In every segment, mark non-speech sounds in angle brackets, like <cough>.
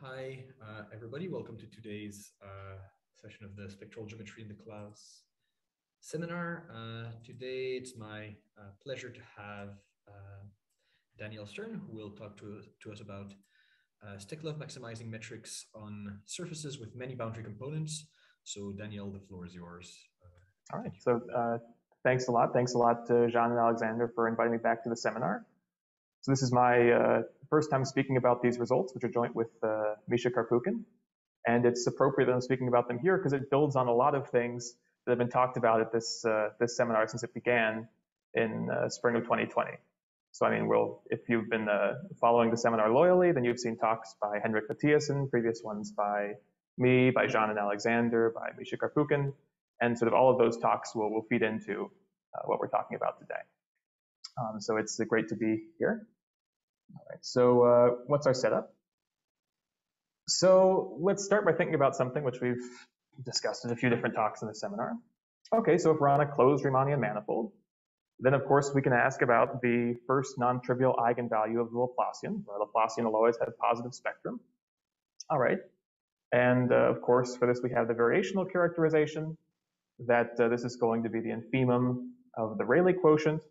hi, uh, everybody. Welcome to today's uh, session of the Spectral Geometry in the Clouds seminar. Uh, today, it's my uh, pleasure to have uh, Daniel Stern, who will talk to, to us about uh, Steklov maximizing metrics on surfaces with many boundary components. So, Daniel, the floor is yours. All right. So, thanks a lot. Thanks a lot to Jean and Alexander for inviting me back to the seminar. So this is my uh, first time speaking about these results, which are joint with uh, Misha Karpukhin. And it's appropriate that I'm speaking about them here because it builds on a lot of things that have been talked about at this, uh, this seminar since it began in uh, spring of 2020. So, I mean, we'll, if you've been uh, following the seminar loyally, then you've seen talks by Henrik Matthiesen, previous ones by me, by Jean and Alexander, by Misha Karpukhin, and sort of all of those talks will, will feed into uh, what we're talking about today. Um, so it's great to be here. All right, so uh, what's our setup? So let's start by thinking about something which we've discussed in a few different talks in the seminar. Okay, so if we're on a closed Riemannian manifold, then of course we can ask about the first non-trivial eigenvalue of the Laplacian. The Laplacian will always have positive spectrum. All right, and uh, of course for this we have the variational characterization that uh, this is going to be the infimum of the Rayleigh quotient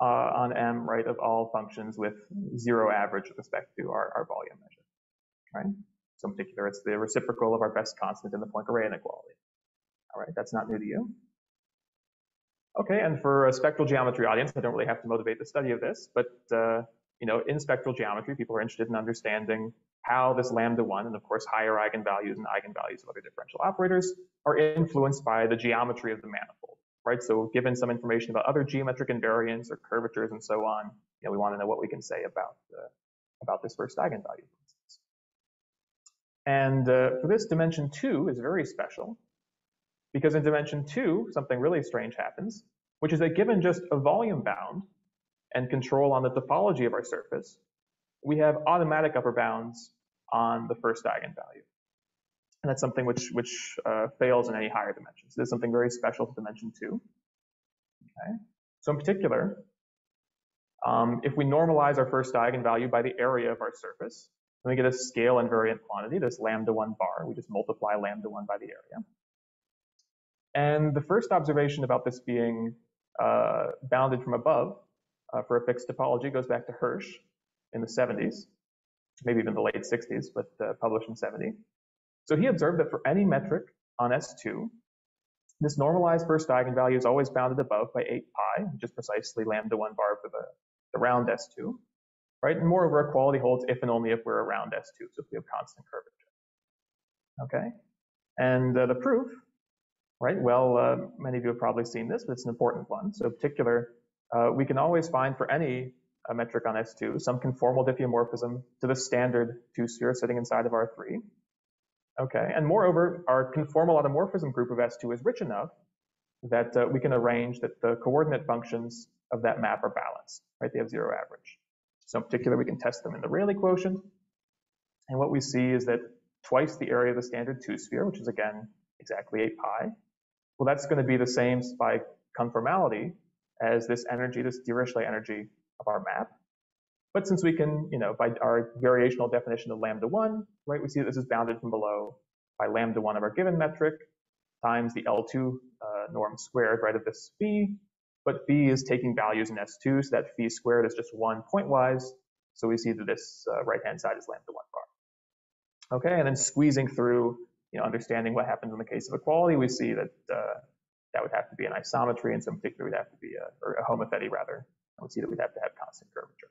uh, on M, right, of all functions with zero average with respect to our, our volume measure, right? So in particular, it's the reciprocal of our best constant in the Poincare inequality. All right, that's not new to you. Okay, and for a spectral geometry audience, I don't really have to motivate the study of this, but uh, you know, in spectral geometry, people are interested in understanding how this lambda 1 and of course higher eigenvalues and eigenvalues of other differential operators are influenced by the geometry of the manifold right? So given some information about other geometric invariants or curvatures and so on, you know, we want to know what we can say about, about this first eigenvalue, for instance. And uh, for this, dimension two is very special because in dimension two, something really strange happens, which is that given just a volume bound and control on the topology of our surface, we have automatic upper bounds on the first eigenvalue. And that's something which, which uh, fails in any higher dimensions. This is something very special to dimension two. Okay. So in particular, um, if we normalize our first eigenvalue by the area of our surface, then we get a scale invariant quantity, this lambda 1 bar. We just multiply lambda 1 by the area. And the first observation about this being uh, bounded from above uh, for a fixed topology goes back to Hersch in the 70s, maybe even the late 60s, but uh, published in 70. So he observed that for any metric on S2, this normalized first eigenvalue is always bounded above by 8 pi, which is precisely lambda 1 bar for the, the round S2. Right? And moreover, equality holds if and only if we're around S2, so if we have constant curvature. Okay? And uh, the proof, right? Well, uh, many of you have probably seen this, but it's an important one. So in particular, uh, we can always find for any uh, metric on S2 some conformal diffeomorphism to the standard two sphere sitting inside of R3. Okay, and moreover, our conformal automorphism group of S2 is rich enough that uh, we can arrange that the coordinate functions of that map are balanced, right? They have zero average. So in particular, we can test them in the Rayleigh quotient. And what we see is that twice the area of the standard two sphere, which is again exactly 8 pi, well, that's going to be the same by conformality as this energy, this Dirichlet energy of our map. But since we can, you know, by our variational definition of lambda 1, right, we see that this is bounded from below by lambda 1 of our given metric times the L2 uh, norm squared, right, of this phi. But phi is taking values in S2, so that phi squared is just 1 pointwise. So we see that this uh, right-hand side is lambda 1 bar. Okay, and then squeezing through, you know, understanding what happens in the case of equality, we see that uh, that would have to be an isometry, and so in particular, we'd have to be a, or a homothety rather. And we see that we'd have to have constant curvature.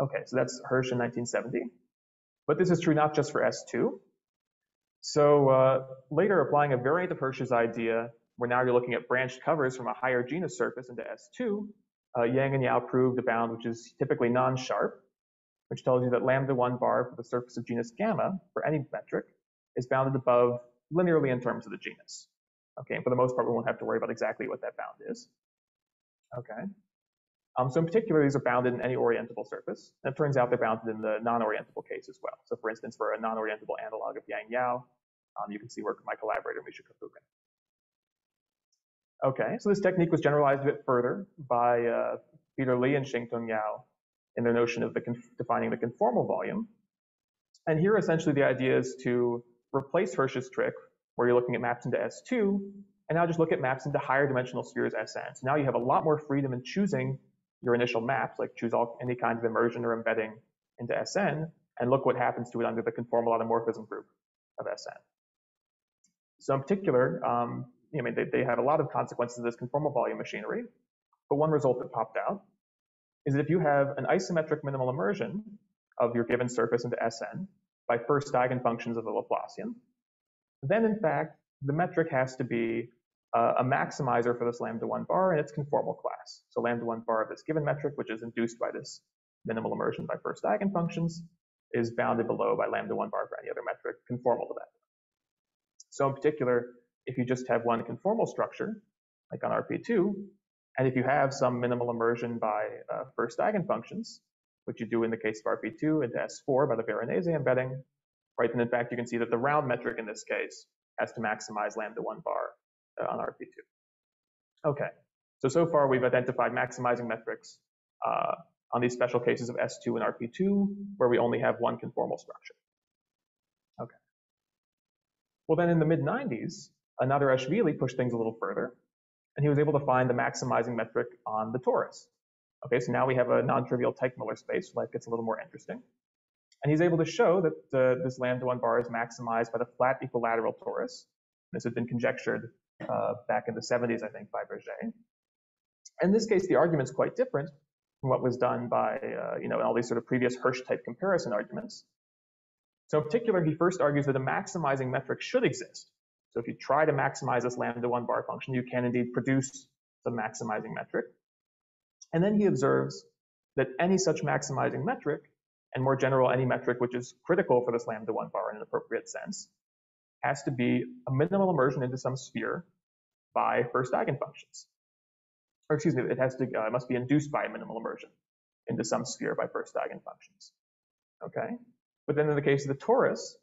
Okay, so that's Hersch in 1970. But this is true not just for S2. So uh, later, applying a variant of Hersch's idea, where now you're looking at branched covers from a higher genus surface into S2, uh, Yang and Yau proved a bound which is typically non-sharp, which tells you that lambda 1 bar for the surface of genus gamma for any metric is bounded above linearly in terms of the genus. Okay, and for the most part, we won't have to worry about exactly what that bound is. Okay. Um, so in particular, these are bounded in any orientable surface. And it turns out they're bounded in the non-orientable case as well. So for instance, for a non-orientable analog of Yang Yau, um, you can see work of my collaborator, Misha Karpukhin. Okay, so this technique was generalized a bit further by uh, Peter Li and Shing-Tung Yau in their notion of the defining the conformal volume. And here essentially the idea is to replace Hersch's trick where you're looking at maps into S2 and now just look at maps into higher dimensional spheres Sn. So now you have a lot more freedom in choosing your initial maps, like choose all, any kind of immersion or embedding into Sn, and look what happens to it under the conformal automorphism group of Sn. So in particular, um, I mean, they, they have a lot of consequences of this conformal volume machinery, but one result that popped out is that if you have an isometric minimal immersion of your given surface into Sn by first eigenfunctions of the Laplacian, then in fact, the metric has to be uh, a maximizer for this lambda 1 bar in its conformal class. So lambda 1 bar of this given metric, which is induced by this minimal immersion by first eigenfunctions, is bounded below by lambda 1 bar for any other metric conformal to that. So in particular, if you just have one conformal structure, like on RP2, and if you have some minimal immersion by uh, first eigenfunctions, which you do in the case of RP2 into S4 by the Veronese embedding, right, then in fact you can see that the round metric in this case has to maximize lambda 1 bar on RP2. Okay, so so far we've identified maximizing metrics uh, on these special cases of S2 and RP2 where we only have one conformal structure. Okay. Well then in the mid 90s, Nadirashvili pushed things a little further and he was able to find the maximizing metric on the torus. Okay, so now we have a non-trivial Teichmuller space, life gets a little more interesting. And he's able to show that uh, this lambda 1 bar is maximized by the flat equilateral torus. This had been conjectured uh, back in the 70s, I think, by Berger. In this case, the argument's quite different from what was done by, uh, you know, all these sort of previous Hersch-type comparison arguments. So in particular, he first argues that a maximizing metric should exist. So if you try to maximize this lambda 1 bar function, you can indeed produce the maximizing metric. And then he observes that any such maximizing metric, and more general, any metric which is critical for this lambda 1 bar in an appropriate sense, has to be a minimal immersion into some sphere by first eigenfunctions. Or excuse me, it has to uh, must be induced by a minimal immersion into some sphere by first eigenfunctions. Okay, but then in the case of the torus,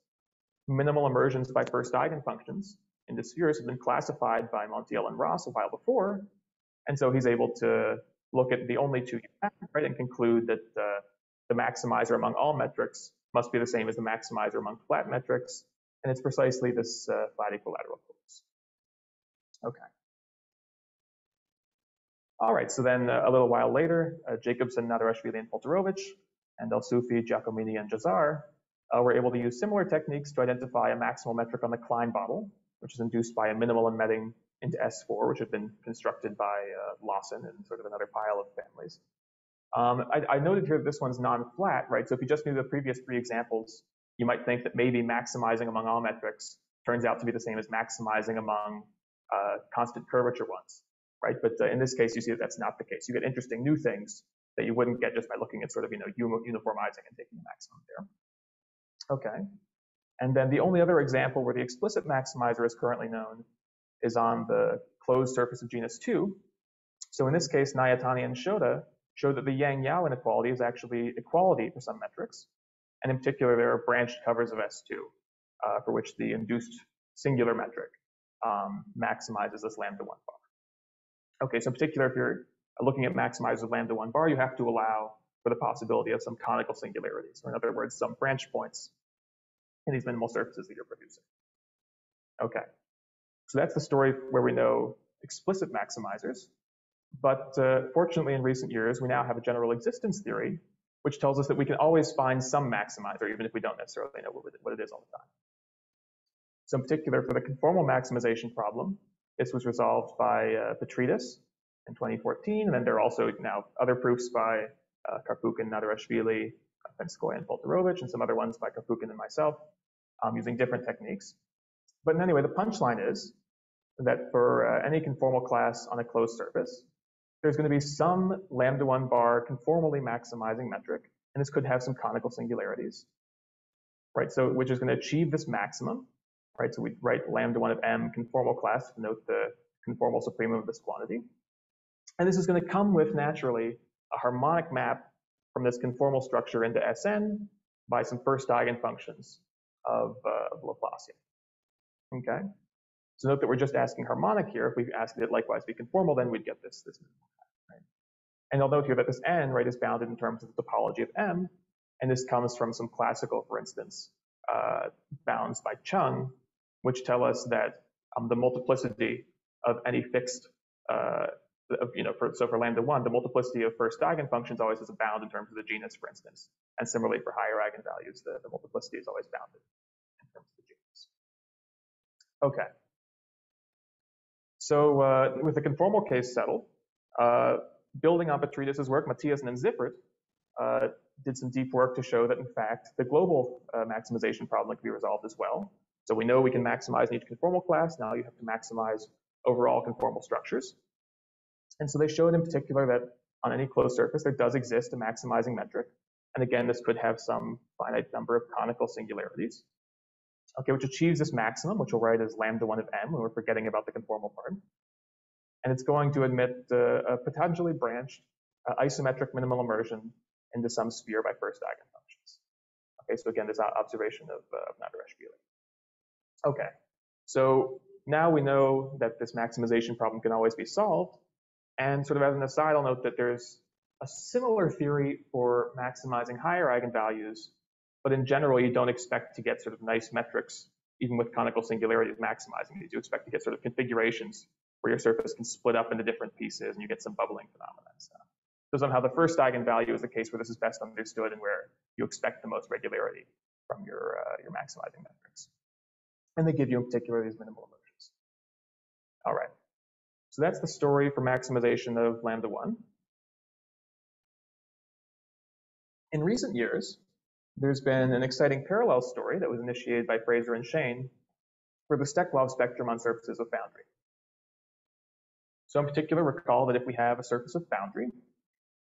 minimal immersions by first eigenfunctions into spheres have been classified by Montiel and Ros a while before, and so he's able to look at the only two have, right, and conclude that uh, the maximizer among all metrics must be the same as the maximizer among flat metrics, and it's precisely this uh, flat equilateral force. Okay. All right, so then uh, a little while later, uh, Jacobson, Nadirashvili, and Polterovich, and El-Soufi, Giacomini, and Jazar uh, were able to use similar techniques to identify a maximal metric on the Klein bottle, which is induced by a minimal embedding into S4, which had been constructed by uh, Lawson and sort of another pile of families. Um, I, I, noted here that this one's non-flat, right? So if you just knew the previous three examples, you might think that maybe maximizing among all metrics turns out to be the same as maximizing among uh, constant curvature ones, right? But uh, in this case, you see that that's not the case. You get interesting new things that you wouldn't get just by looking at sort of, you know, uniformizing and taking the maximum there. Okay. And then the only other example where the explicit maximizer is currently known is on the closed surface of genus 2. So in this case, Nayatani and Shoda show that the Yang-Yau inequality is actually equality for some metrics. And in particular, there are branched covers of S2 uh, for which the induced singular metric um, maximizes this lambda 1 bar. Okay, so in particular, if you're looking at maximizers of lambda 1 bar, you have to allow for the possibility of some conical singularities, or in other words, some branch points in these minimal surfaces that you're producing. Okay, so that's the story where we know explicit maximizers. But uh, fortunately, in recent years, we now have a general existence theory which tells us that we can always find some maximizer, even if we don't necessarily know what it is all the time. So in particular, for the conformal maximization problem, this was resolved by uh, Petrides in 2014, and then there are also now other proofs by uh, Karpukhin, Nadirashvili, Penskoi, and Polterovich, and some other ones by Karpukhin and myself, um, using different techniques. But anyway, the punchline is that for uh, any conformal class on a closed surface, there's going to be some lambda 1 bar conformally maximizing metric, and this could have some conical singularities, right? So which is going to achieve this maximum, right? So we write lambda 1 of m conformal class to note the conformal supremum of this quantity. And this is going to come with naturally a harmonic map from this conformal structure into Sn by some first eigenfunctions of, uh, of Laplacian. Okay. So note that we're just asking harmonic here. If we asked it likewise be conformal, then we'd get this, this right? And I'll note here that this n, right, is bounded in terms of the topology of M, and this comes from some classical, for instance, uh, bounds by Cheng, which tell us that um, the multiplicity of any fixed, uh, of, you know, for, so for lambda one, the multiplicity of first eigenfunctions always has a bound in terms of the genus, for instance. And similarly for higher eigenvalues, the, the multiplicity is always bounded in terms of the genus. Okay. So uh, with the conformal case settled, uh, building on Petrides' work, Matthiesen and Siffert uh, did some deep work to show that, in fact, the global uh, maximization problem can be resolved as well. So we know we can maximize in each conformal class. Now you have to maximize overall conformal structures. And so they showed in particular that on any closed surface, there does exist a maximizing metric. And again, this could have some finite number of conical singularities. Okay, which achieves this maximum, which we'll write as lambda 1 of m when we're forgetting about the conformal part. And it's going to admit uh, a potentially branched uh, isometric minimal immersion into some sphere by first eigenfunctions. Okay, so again, this observation of, uh, of. Okay, so now we know that this maximization problem can always be solved. And sort of as an aside, I'll note that there's a similar theory for maximizing higher eigenvalues, but in general, you don't expect to get sort of nice metrics, even with conical singularities maximizing these. You do expect to get sort of configurations where your surface can split up into different pieces and you get some bubbling phenomena. So somehow the first eigenvalue is the case where this is best understood and where you expect the most regularity from your, uh, your maximizing metrics. And they give you in particular these minimal immersions. All right. So that's the story for maximization of lambda 1. In recent years, there's been an exciting parallel story that was initiated by Fraser and Schoen for the Steklov spectrum on surfaces of boundary. So in particular, recall that if we have a surface of boundary,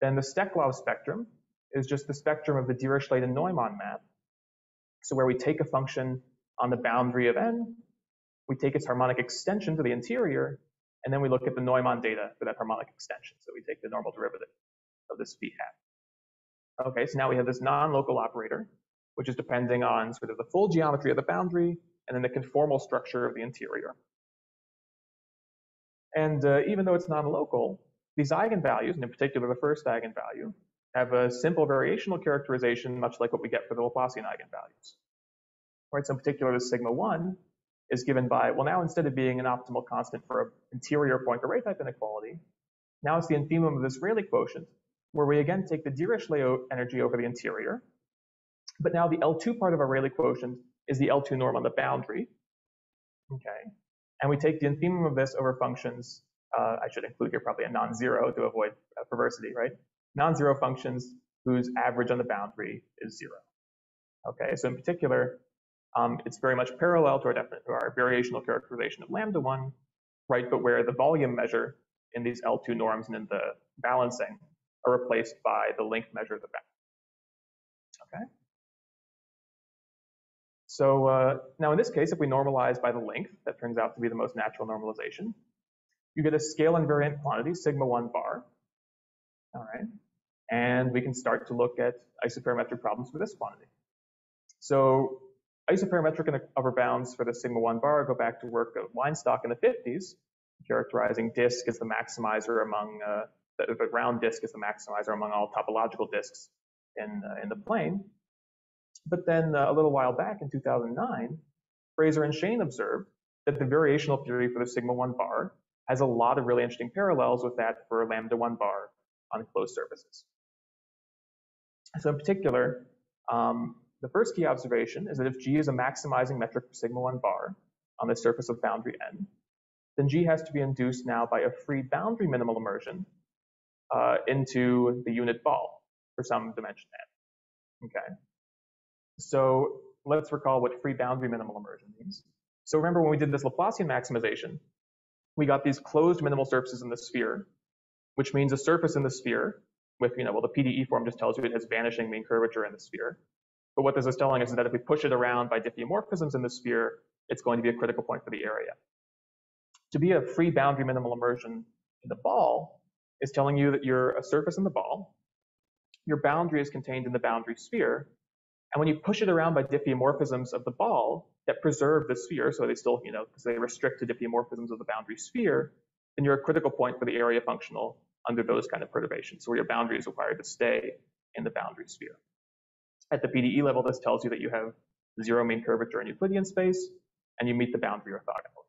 then the Steklov spectrum is just the spectrum of the Dirichlet-Neumann map. So where we take a function on the boundary of n, we take its harmonic extension to the interior, and then we look at the Neumann data for that harmonic extension. So we take the normal derivative of this phi hat. Okay, so now we have this non-local operator, which is depending on sort of the full geometry of the boundary and then the conformal structure of the interior. And uh, even though it's non-local, these eigenvalues, and in particular the first eigenvalue, have a simple variational characterization, much like what we get for the Laplacian eigenvalues. Right, so in particular, the sigma 1 is given by, well, now instead of being an optimal constant for an interior Poincare type inequality, now it's the infimum of this Rayleigh quotient, where we again take the Dirichlet energy over the interior, but now the L2 part of our Rayleigh quotient is the L2 norm on the boundary. Okay, and we take the infimum of this over functions, uh, I should include here probably a non-zero to avoid uh, perversity, right? Non-zero functions whose average on the boundary is zero. Okay, so in particular, um, it's very much parallel to our, to our variational characterization of lambda 1, right? But where the volume measure in these L2 norms and in the balancing are replaced by the length measure of the bound. Okay. So uh, now in this case, if we normalize by the length, that turns out to be the most natural normalization. You get a scale invariant quantity, sigma 1 bar. All right. And we can start to look at isoperimetric problems for this quantity. So isoperimetric upper bounds for the sigma 1 bar go back to work of Weinstock in the 50s, characterizing disk as the maximizer among, uh, the, the, round disk as the maximizer among all topological disks in, uh, in the plane. But then uh, a little while back in 2009, Fraser and Schoen observed that the variational theory for the sigma 1 bar has a lot of really interesting parallels with that for lambda 1 bar on closed surfaces. So in particular, um, the first key observation is that if G is a maximizing metric for sigma 1 bar on the surface of boundary n, then G has to be induced now by a free boundary minimal immersion uh, into the unit ball for some dimension n. Okay. So let's recall what free boundary minimal immersion means. So remember when we did this Laplacian maximization, we got these closed minimal surfaces in the sphere, which means a surface in the sphere with, you know, well, the PDE form just tells you it has vanishing mean curvature in the sphere. But what this is telling us is that if we push it around by diffeomorphisms in the sphere, it's going to be a critical point for the area. To be a free boundary minimal immersion in the ball is telling you that you're a surface in the ball, your boundary is contained in the boundary sphere, and when you push it around by diffeomorphisms of the ball that preserve the sphere, so they still, you know, because they restrict to diffeomorphisms of the boundary sphere, then you're a critical point for the area functional under those kind of perturbations, where your boundary is required to stay in the boundary sphere. At the PDE level, this tells you that you have zero mean curvature in Euclidean space, and you meet the boundary orthogonally.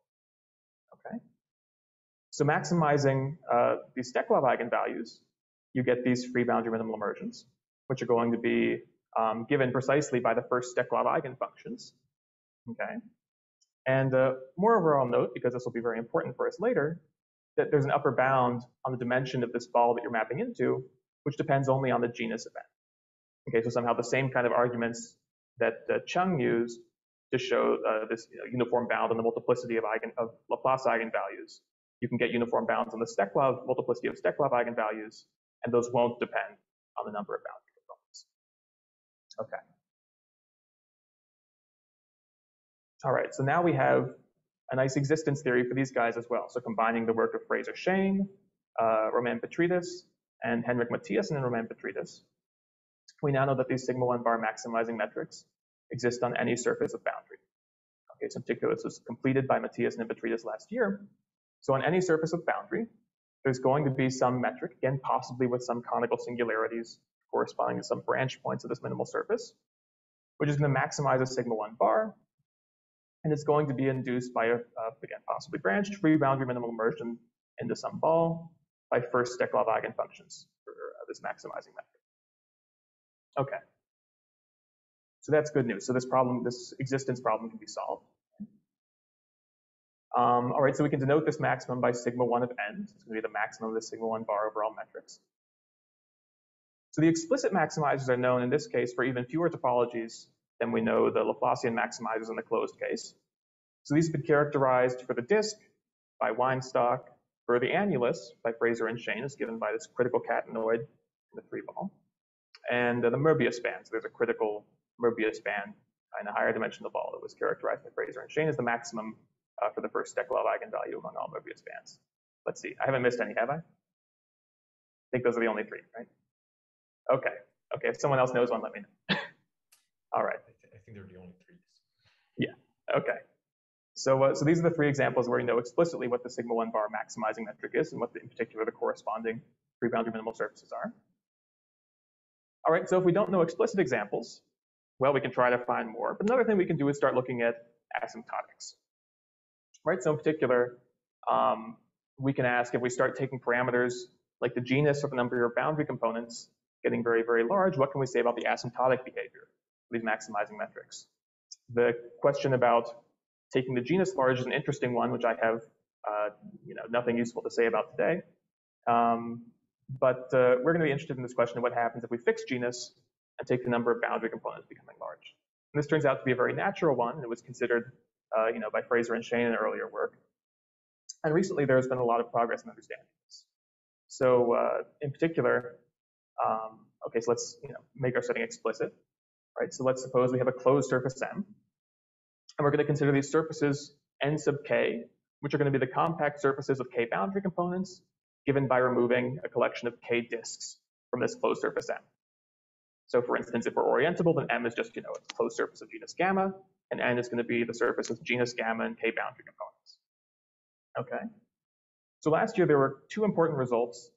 Okay. So maximizing uh, these Steklov eigenvalues, you get these free boundary minimal immersions, which are going to be um, given precisely by the first Steklov eigenfunctions. Okay. And uh, moreover, I'll note, because this will be very important for us later, that there's an upper bound on the dimension of this ball that you're mapping into, which depends only on the genus event. Okay, so somehow the same kind of arguments that uh, Cheng used to show uh, this you know, uniform bound on the multiplicity of, eigen, of Laplace eigenvalues, you can get uniform bounds on the Steklov multiplicity of Steklov eigenvalues, and those won't depend on the number of boundary components. Okay. All right, so now we have a nice existence theory for these guys as well. So combining the work of Fraser Schoen, uh, Romain Petrides, and Henrik Matthiesen and then Romain Petrides, we now know that these sigma 1 bar maximizing metrics exist on any surface of boundary. Okay, so in particular, this was completed by Matthiesen and Petrides last year. So on any surface of boundary, there's going to be some metric, again, possibly with some conical singularities corresponding to some branch points of this minimal surface, which is going to maximize a sigma 1 bar and it's going to be induced by a, uh, again, possibly branched free boundary minimal immersion into some ball by first Steklov eigenfunctions for uh, this maximizing method. Okay. So that's good news. So this problem, this existence problem can be solved. Um, all right, so we can denote this maximum by sigma 1 of n. So it's going to be the maximum of the sigma 1 bar over all metrics. So the explicit maximizers are known in this case for even fewer topologies than we know the Laplacian maximizers in the closed case. So these have been characterized for the disk by Weinstock, for the annulus by Fraser and Schoen, is given by this critical catenoid in the three ball, and the Möbius band. So there's a critical Möbius band in a higher dimensional ball that was characterized by Fraser and Schoen as the maximum uh, for the first Steklov eigenvalue among all Möbius bands. Let's see. I haven't missed any, have I? I think those are the only three, right? Okay. Okay. If someone else knows one, let me know. <laughs> All right. I, th I, think they're the only three. Yeah. Okay. So, uh, so these are the three examples where we know explicitly what the sigma 1 bar maximizing metric is and what the, in particular the corresponding free boundary minimal surfaces are. All right, so if we don't know explicit examples, well, we can try to find more. But another thing we can do is start looking at asymptotics. Right, so in particular, um, we can ask if we start taking parameters like the genus or the number of boundary components getting very, very large, what can we say about the asymptotic behavior? Of these maximizing metrics. The question about taking the genus large is an interesting one, which I have uh, you know, nothing useful to say about today. Um, but uh, we're going to be interested in this question of what happens if we fix genus and take the number of boundary components becoming large. And this turns out to be a very natural one. And it was considered uh, you know, by Fraser and Schoen in earlier work. And recently there's been a lot of progress in understanding this. So uh, in particular, um, okay, so let's you know, make our setting explicit right? So let's suppose we have a closed surface M, and we're going to consider these surfaces n sub k, which are going to be the compact surfaces of k boundary components given by removing a collection of k disks from this closed surface M. So for instance, if we're orientable, then M is just, you know, a closed surface of genus gamma, and N is going to be the surface of genus gamma and k boundary components. Okay. So last year there were two important results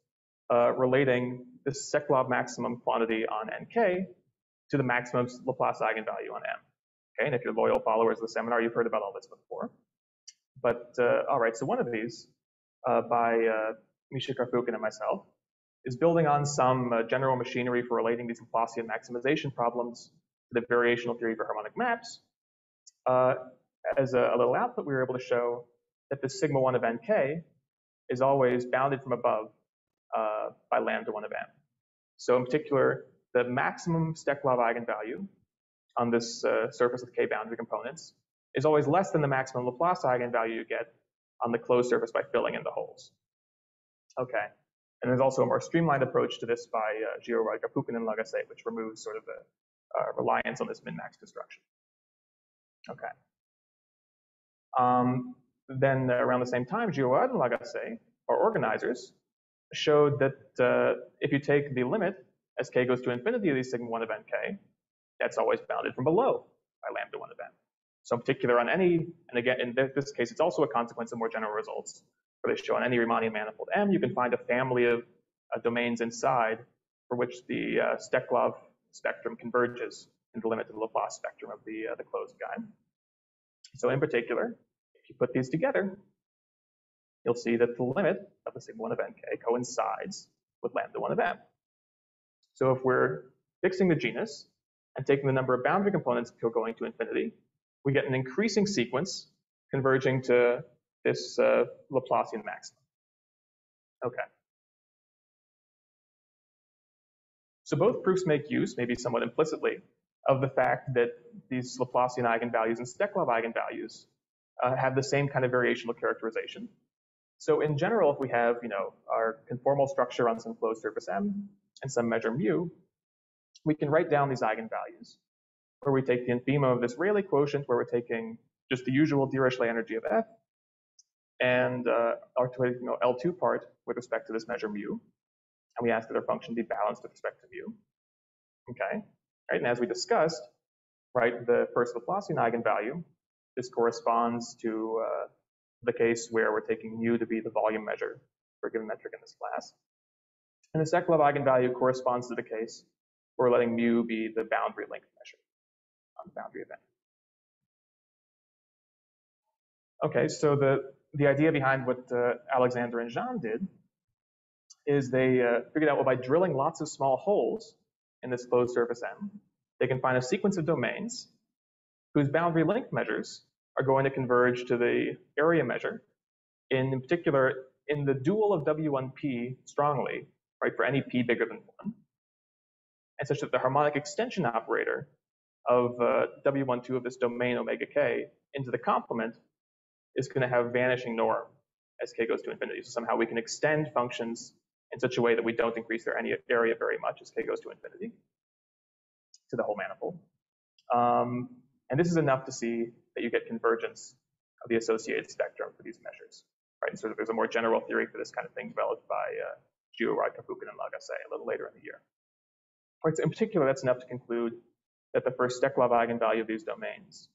uh, relating this Steklov maximum quantity on nk to the maximum Laplace eigenvalue on M. Okay, and if you're loyal followers of the seminar, you've heard about all this before. But uh, all right, so one of these uh, by uh, Misha Karpukhin and myself is building on some uh, general machinery for relating these Laplacian maximization problems to the variational theory for harmonic maps. Uh, as a, a, little output, we were able to show that the sigma 1 of nk is always bounded from above uh, by lambda 1 of m. So in particular, the maximum Steklov eigenvalue on this uh, surface with k boundary components is always less than the maximum Laplace eigenvalue you get on the closed surface by filling in the holes. Okay. And there's also a more streamlined approach to this by uh, Karpukhin, and Lagacé, which removes sort of the uh, reliance on this min-max construction. Okay. Um, then uh, around the same time, Girouard and Lagacé, are organizers, showed that uh, if you take the limit as k goes to infinity of these sigma 1 of nk, that's always bounded from below by lambda 1 of n. So in particular on any, and again, in this case, it's also a consequence of more general results, where they show on any Riemannian manifold M, you can find a family of uh, domains inside for which the uh, Steklov spectrum converges in the limit to the Laplace spectrum of the, uh, the closed guy. So in particular, if you put these together, you'll see that the limit of the sigma 1 of nk coincides with lambda 1 of m. So if we're fixing the genus and taking the number of boundary components going to infinity, we get an increasing sequence converging to this uh, Laplacian maximum. Okay. So both proofs make use, maybe somewhat implicitly, of the fact that these Laplacian eigenvalues and Steklov eigenvalues uh, have the same kind of variational characterization. So in general, if we have, you know, our conformal structure on some closed surface M and some measure mu, we can write down these eigenvalues where we take the infimum of this Rayleigh quotient, where we're taking just the usual Dirichlet energy of F, and uh, our you know, L2 part with respect to this measure mu, and we ask that our function be balanced with respect to mu. Okay, right, and as we discussed, right, the first Laplacian eigenvalue, this corresponds to uh, the case where we're taking mu to be the volume measure for a given metric in this class. And the Steklov eigenvalue corresponds to the case where we're letting mu be the boundary length measure on the boundary event. Okay, so the, the idea behind what uh, Alexander and Jean did is they uh, figured out, well, by drilling lots of small holes in this closed surface M, they can find a sequence of domains whose boundary length measures are going to converge to the area measure. In, in particular, in the dual of W1P strongly, right, for any P bigger than one, and such that the harmonic extension operator of uh, W12 of this domain omega k into the complement is going to have vanishing norm as k goes to infinity. So somehow we can extend functions in such a way that we don't increase their area very much as k goes to infinity to the whole manifold. Um, and this is enough to see that you get convergence of the associated spectrum for these measures. Right? So there's a more general theory for this kind of thing developed by uh, Girouard, Karpukhin, and Lagacé a little later in the year. Right, so in particular, that's enough to conclude that the first Steklov eigenvalue of these domains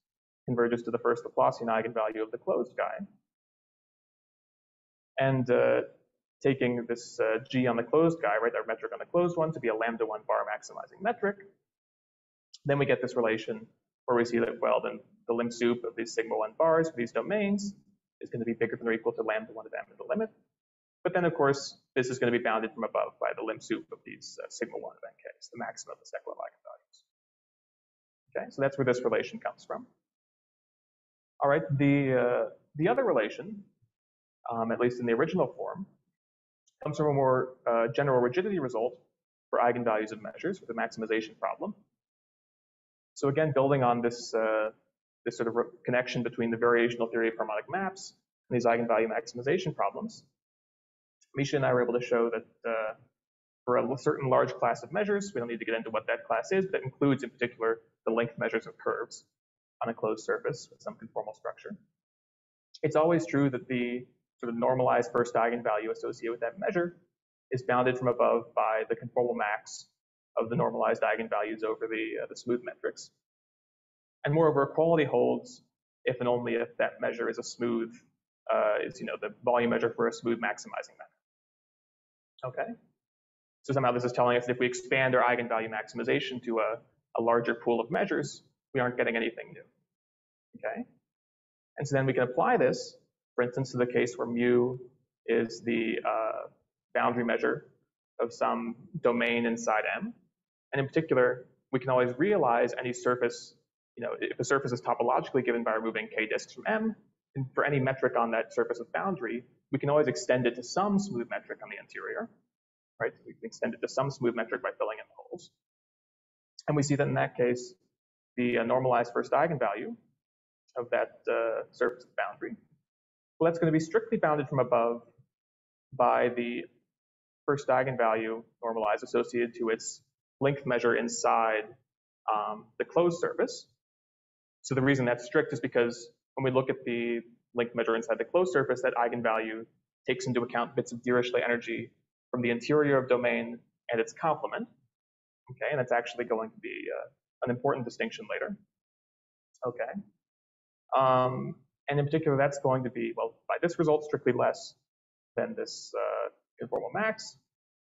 converges to the first Laplacian eigenvalue of the closed guy. And uh, taking this uh, G on the closed guy, right, our metric on the closed one, to be a lambda 1 bar maximizing metric, then we get this relation where we see that, well, then the lim sup of these sigma 1 bars for these domains is going to be bigger than or equal to lambda 1 of m in the limit. But then, of course, this is going to be bounded from above by the lim sup of these uh, sigma 1 of nks, the maximum of the Steklov eigenvalues. Okay, so that's where this relation comes from. All right, the, uh, the other relation, um, at least in the original form, comes from a more uh, general rigidity result for eigenvalues of measures with the maximization problem. So again, building on this, uh, this sort of connection between the variational theory of harmonic maps and these eigenvalue maximization problems, Misha and I were able to show that uh, for a certain large class of measures, we don't need to get into what that class is, but that includes in particular the length measures of curves on a closed surface with some conformal structure. It's always true that the sort of normalized first eigenvalue associated with that measure is bounded from above by the conformal max of the normalized eigenvalues over the, uh, the smooth metrics. And moreover, equality holds if and only if that measure is a smooth, uh, is you know the volume measure for a smooth maximizing measure. Okay. So somehow this is telling us that if we expand our eigenvalue maximization to a, a larger pool of measures, we aren't getting anything new. Okay. And so then we can apply this, for instance, to the case where mu is the uh, boundary measure of some domain inside M. And in particular, we can always realize any surface, you know, if a surface is topologically given by removing k disks from M, and for any metric on that surface of boundary, we can always extend it to some smooth metric on the interior, right? We can extend it to some smooth metric by filling in the holes. And we see that in that case, the uh, normalized first eigenvalue of that uh, surface boundary, well, that's going to be strictly bounded from above by the first eigenvalue normalized associated to its length measure inside um, the closed surface. So the reason that's strict is because when we look at the length measure inside the closed surface, that eigenvalue takes into account bits of Dirichlet energy from the interior of domain and its complement. Okay, and that's actually going to be uh, an important distinction later. Okay. Um, and in particular, that's going to be, well, by this result, strictly less than this uh, conformal max,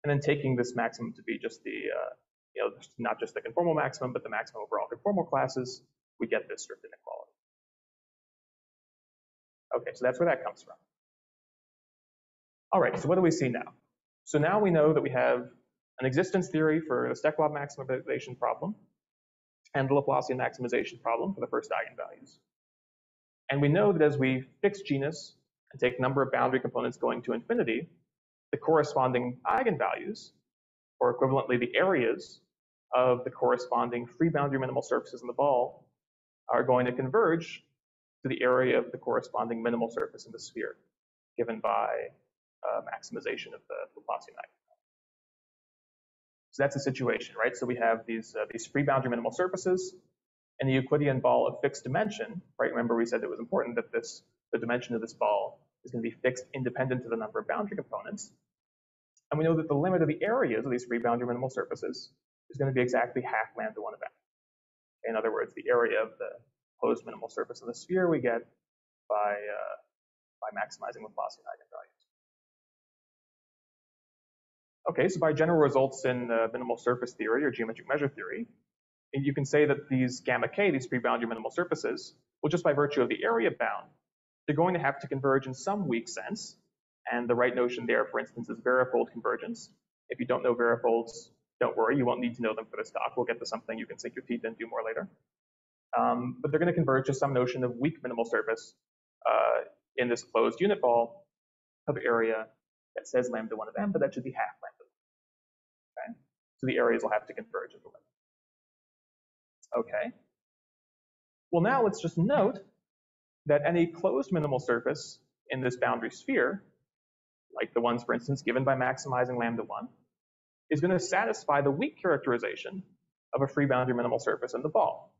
and then taking this maximum to be just the uh, you know, not just the conformal maximum, but the maximum over all conformal classes, we get this strict inequality. Okay, so that's where that comes from. All right, so what do we see now? So now we know that we have an existence theory for the Steklov maximization problem and the Laplacian maximization problem for the first eigenvalues. And we know that as we fix genus and take number of boundary components going to infinity, the corresponding eigenvalues, or equivalently the areas of the corresponding free boundary minimal surfaces in the ball, are going to converge to the area of the corresponding minimal surface in the sphere, given by uh, maximization of the Laplacian eigenvalue. So that's the situation, right? So we have these, uh, these free boundary minimal surfaces and the Euclidean ball of fixed dimension, right? Remember we said it was important that this, the dimension of this ball is going to be fixed independent of the number of boundary components. And we know that the limit of the areas of these free boundary minimal surfaces is going to be exactly half lambda 1 of n. In other words, the area of the closed minimal surface of the sphere we get by, uh, by maximizing Laplacian eigenvalues. Okay, so by general results in uh, minimal surface theory or geometric measure theory, you can say that these gamma k, these free boundary minimal surfaces, well, just by virtue of the area bound, they're going to have to converge in some weak sense. And the right notion there, for instance, is varifold convergence. If you don't know varifolds, don't worry, you won't need to know them for this talk. We'll get to something you can sink your teeth into more later. Um, but they're going to converge to some notion of weak minimal surface uh, in this closed unit ball of area that says lambda 1 of m, but that should be half lambda. Okay? So the areas will have to converge the limit. Okay. Well, now let's just note that any closed minimal surface in this boundary sphere, like the ones, for instance, given by maximizing lambda 1, is going to satisfy the weak characterization of a free boundary minimal surface in the ball.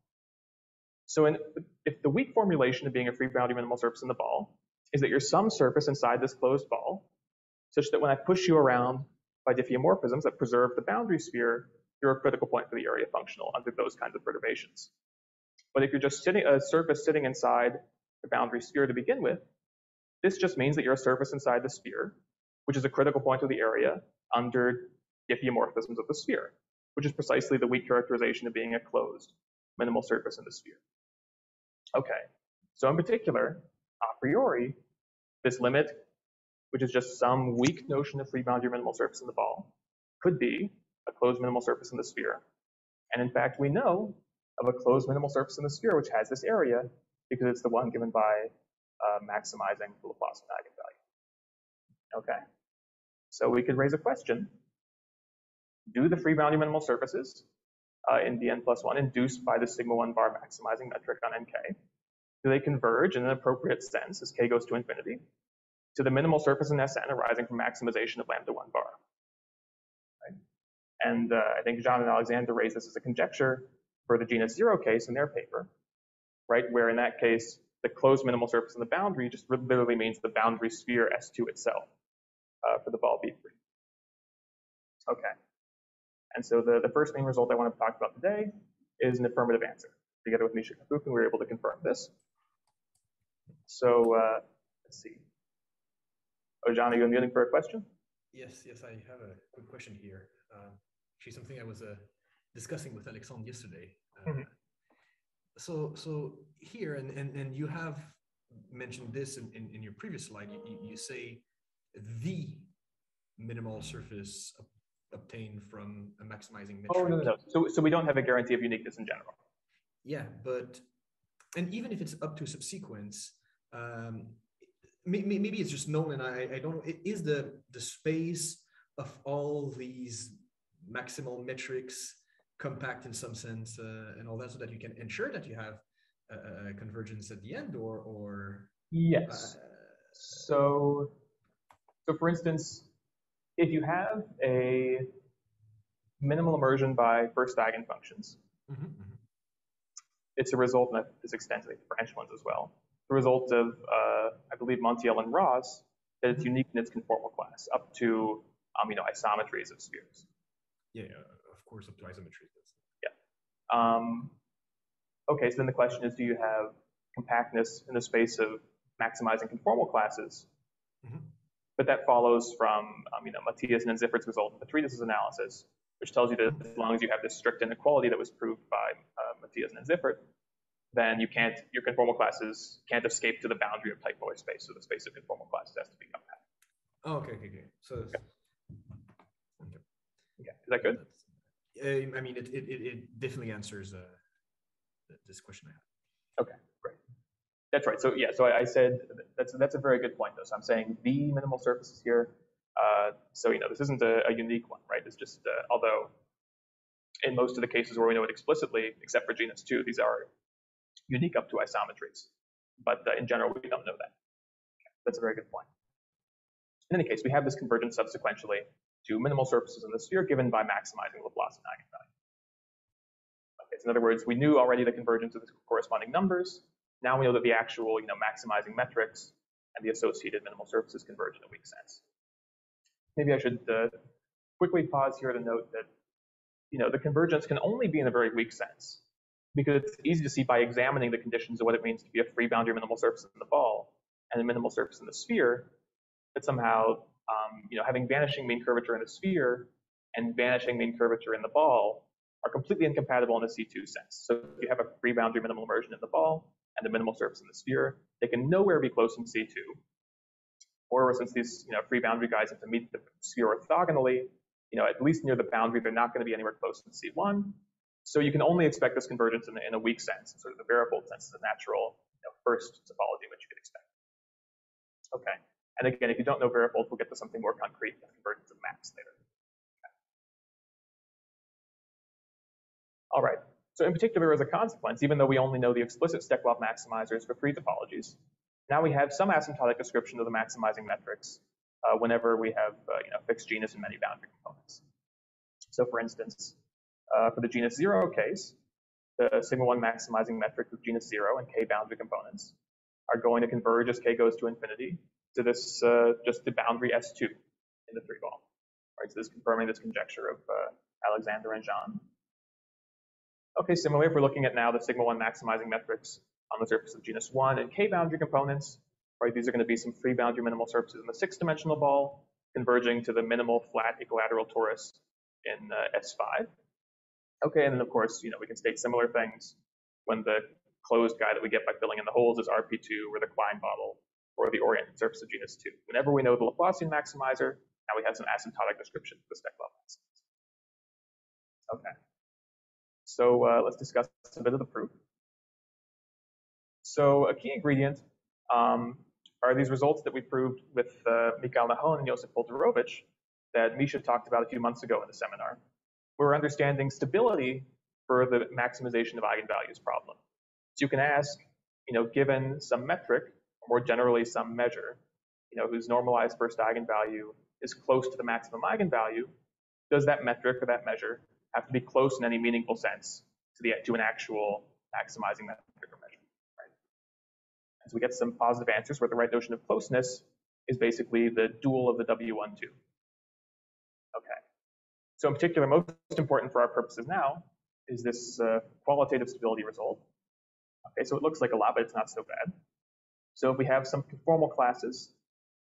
So in, if the weak formulation of being a free boundary minimal surface in the ball is that you're some surface inside this closed ball, such that when I push you around by diffeomorphisms that preserve the boundary sphere, you're a critical point for the area functional under those kinds of perturbations. But if you're just sitting a surface sitting inside the boundary sphere to begin with, this just means that you're a surface inside the sphere, which is a critical point of the area under diffeomorphisms of the sphere, which is precisely the weak characterization of being a closed minimal surface in the sphere. Okay, so in particular, a priori, this limit, which is just some weak notion of free boundary minimal surface in the ball, could be a closed minimal surface in the sphere. And in fact, we know of a closed minimal surface in the sphere which has this area because it's the one given by uh, maximizing the Laplacian eigenvalue. Okay, so we could raise a question. Do the free boundary minimal surfaces uh, in Dn plus 1 induced by the sigma 1 bar maximizing metric on nk, do they converge in an appropriate sense as k goes to infinity to the minimal surface in Sn arising from maximization of lambda 1 bar? Right? And uh, I think Jean and Alexander raised this as a conjecture for the genus zero case in their paper, right? Where in that case, the closed minimal surface in the boundary just literally means the boundary sphere S2 itself uh, for the ball B3. Okay. And so the, the first main result I want to talk about today is an affirmative answer. Together with Misha Karpukhin, we were able to confirm this. So uh, let's see. Oh, Jean, are you unmuting for a question? Yes, yes, I have a quick question here. Uh, actually, something I was uh, discussing with Alexandre yesterday. Uh, mm-hmm. So, so here, and, and, and you have mentioned this in, in, in your previous slide, you, you say the minimal surface obtained from a maximizing metric. Oh, no, no, no. So, so we don't have a guarantee of uniqueness in general. Yeah, but, and even if it's up to subsequence, um, maybe, maybe it's just known and I, I don't know, it is the, the space of all these maximal metrics compact in some sense uh, and all that so that you can ensure that you have a, a convergence at the end or, or yes. Uh, so, so for instance, if you have a minimal immersion by first eigenfunctions, mm-hmm, mm-hmm. it's a result, and this extends to the branch ones as well, the result of, uh, I believe, Montiel and Ros, that it's mm-hmm. unique in its conformal class up to um, you know, isometries of spheres. Yeah, yeah, of course, up to isometries. Yeah. Um, okay, so then the question is, do you have compactness in the space of maximizing conformal classes? Mm-hmm. But that follows from, um, you know, Matthiesen and Siffert's result in Petrides' analysis, which tells you that as long as you have this strict inequality that was proved by uh, Matthiesen and Siffert, then you can't, your conformal classes can't escape to the boundary of Teichmüller space. So the space of conformal classes has to be compact. Oh, okay, okay, okay. So, okay. okay. Is that good? Uh, I mean, it, it, it definitely answers uh, this question I have. Okay. That's right. So yeah, so I, I said that's that's a very good point though. So I'm saying the minimal surfaces here. Uh, so you know this isn't a, a unique one, right? It's just uh, although in most of the cases where we know it explicitly, except for genus two, these are unique up to isometries. But uh, in general, we don't know that. Okay, that's a very good point. In any case, we have this convergence subsequently to minimal surfaces in the sphere given by maximizing Laplacian eigenvalue. Okay, so in other words, we knew already the convergence of the corresponding numbers. Now we know that the actual, you know, maximizing metrics and the associated minimal surfaces converge in a weak sense. Maybe I should uh, quickly pause here to note that, you know, the convergence can only be in a very weak sense because it's easy to see by examining the conditions of what it means to be a free boundary minimal surface in the ball and a minimal surface in the sphere that somehow, um, you know, having vanishing mean curvature in the sphere and vanishing mean curvature in the ball are completely incompatible in a C2 sense. So if you have a free boundary minimal immersion in the ball and a minimal surface in the sphere, they can nowhere be close in C2. Or since these you know, free boundary guys have to meet the sphere orthogonally, you know, at least near the boundary, they're not going to be anywhere close in C1. So you can only expect this convergence in, in a weak sense, sort of the varifold sense, the natural you know, first topology which you could expect. Okay. And again, if you don't know varifolds, we'll get to something more concrete, the convergence of maps later. Okay. All right. So in particular, as a consequence, even though we only know the explicit Steklov maximizers for free topologies, now we have some asymptotic description of the maximizing metrics uh, whenever we have uh, you know, fixed genus and many boundary components. So for instance, uh, for the genus zero case, the sigma one maximizing metric with genus zero and k boundary components are going to converge as k goes to infinity to this uh, just the boundary S2 in the three ball. Right, so this is confirming this conjecture of uh, Alexander and Jean. Okay, similarly, if we're looking at now the sigma one maximizing metrics on the surface of genus one and k boundary components, right, these are going to be some free boundary minimal surfaces in the six dimensional ball, converging to the minimal flat equilateral torus in uh, S5. Okay, and then of course, you know, we can state similar things when the closed guy that we get by filling in the holes is RP2 or the Klein bottle or the oriented surface of genus 2. Whenever we know the Laplacian maximizer, now we have some asymptotic description for the Steklov maximizer. Okay. So uh, let's discuss a bit of the proof. So a key ingredient um, are these results that we proved with uh, Mikhail Nahon and Josip Polterovich that Misha talked about a few months ago in the seminar we're understanding stability for the maximization of eigenvalues problem. So you can ask, you know, given some metric, or more generally some measure, you know, whose normalized first eigenvalue is close to the maximum eigenvalue, does that metric or that measure have to be close in any meaningful sense to the to an actual maximizing metric or measure, right? And so we get some positive answers where the right notion of closeness is basically the dual of the W12. Okay. So in particular, most important for our purposes now is this uh, qualitative stability result. Okay, so it looks like a lot, but it's not so bad. So if we have some conformal classes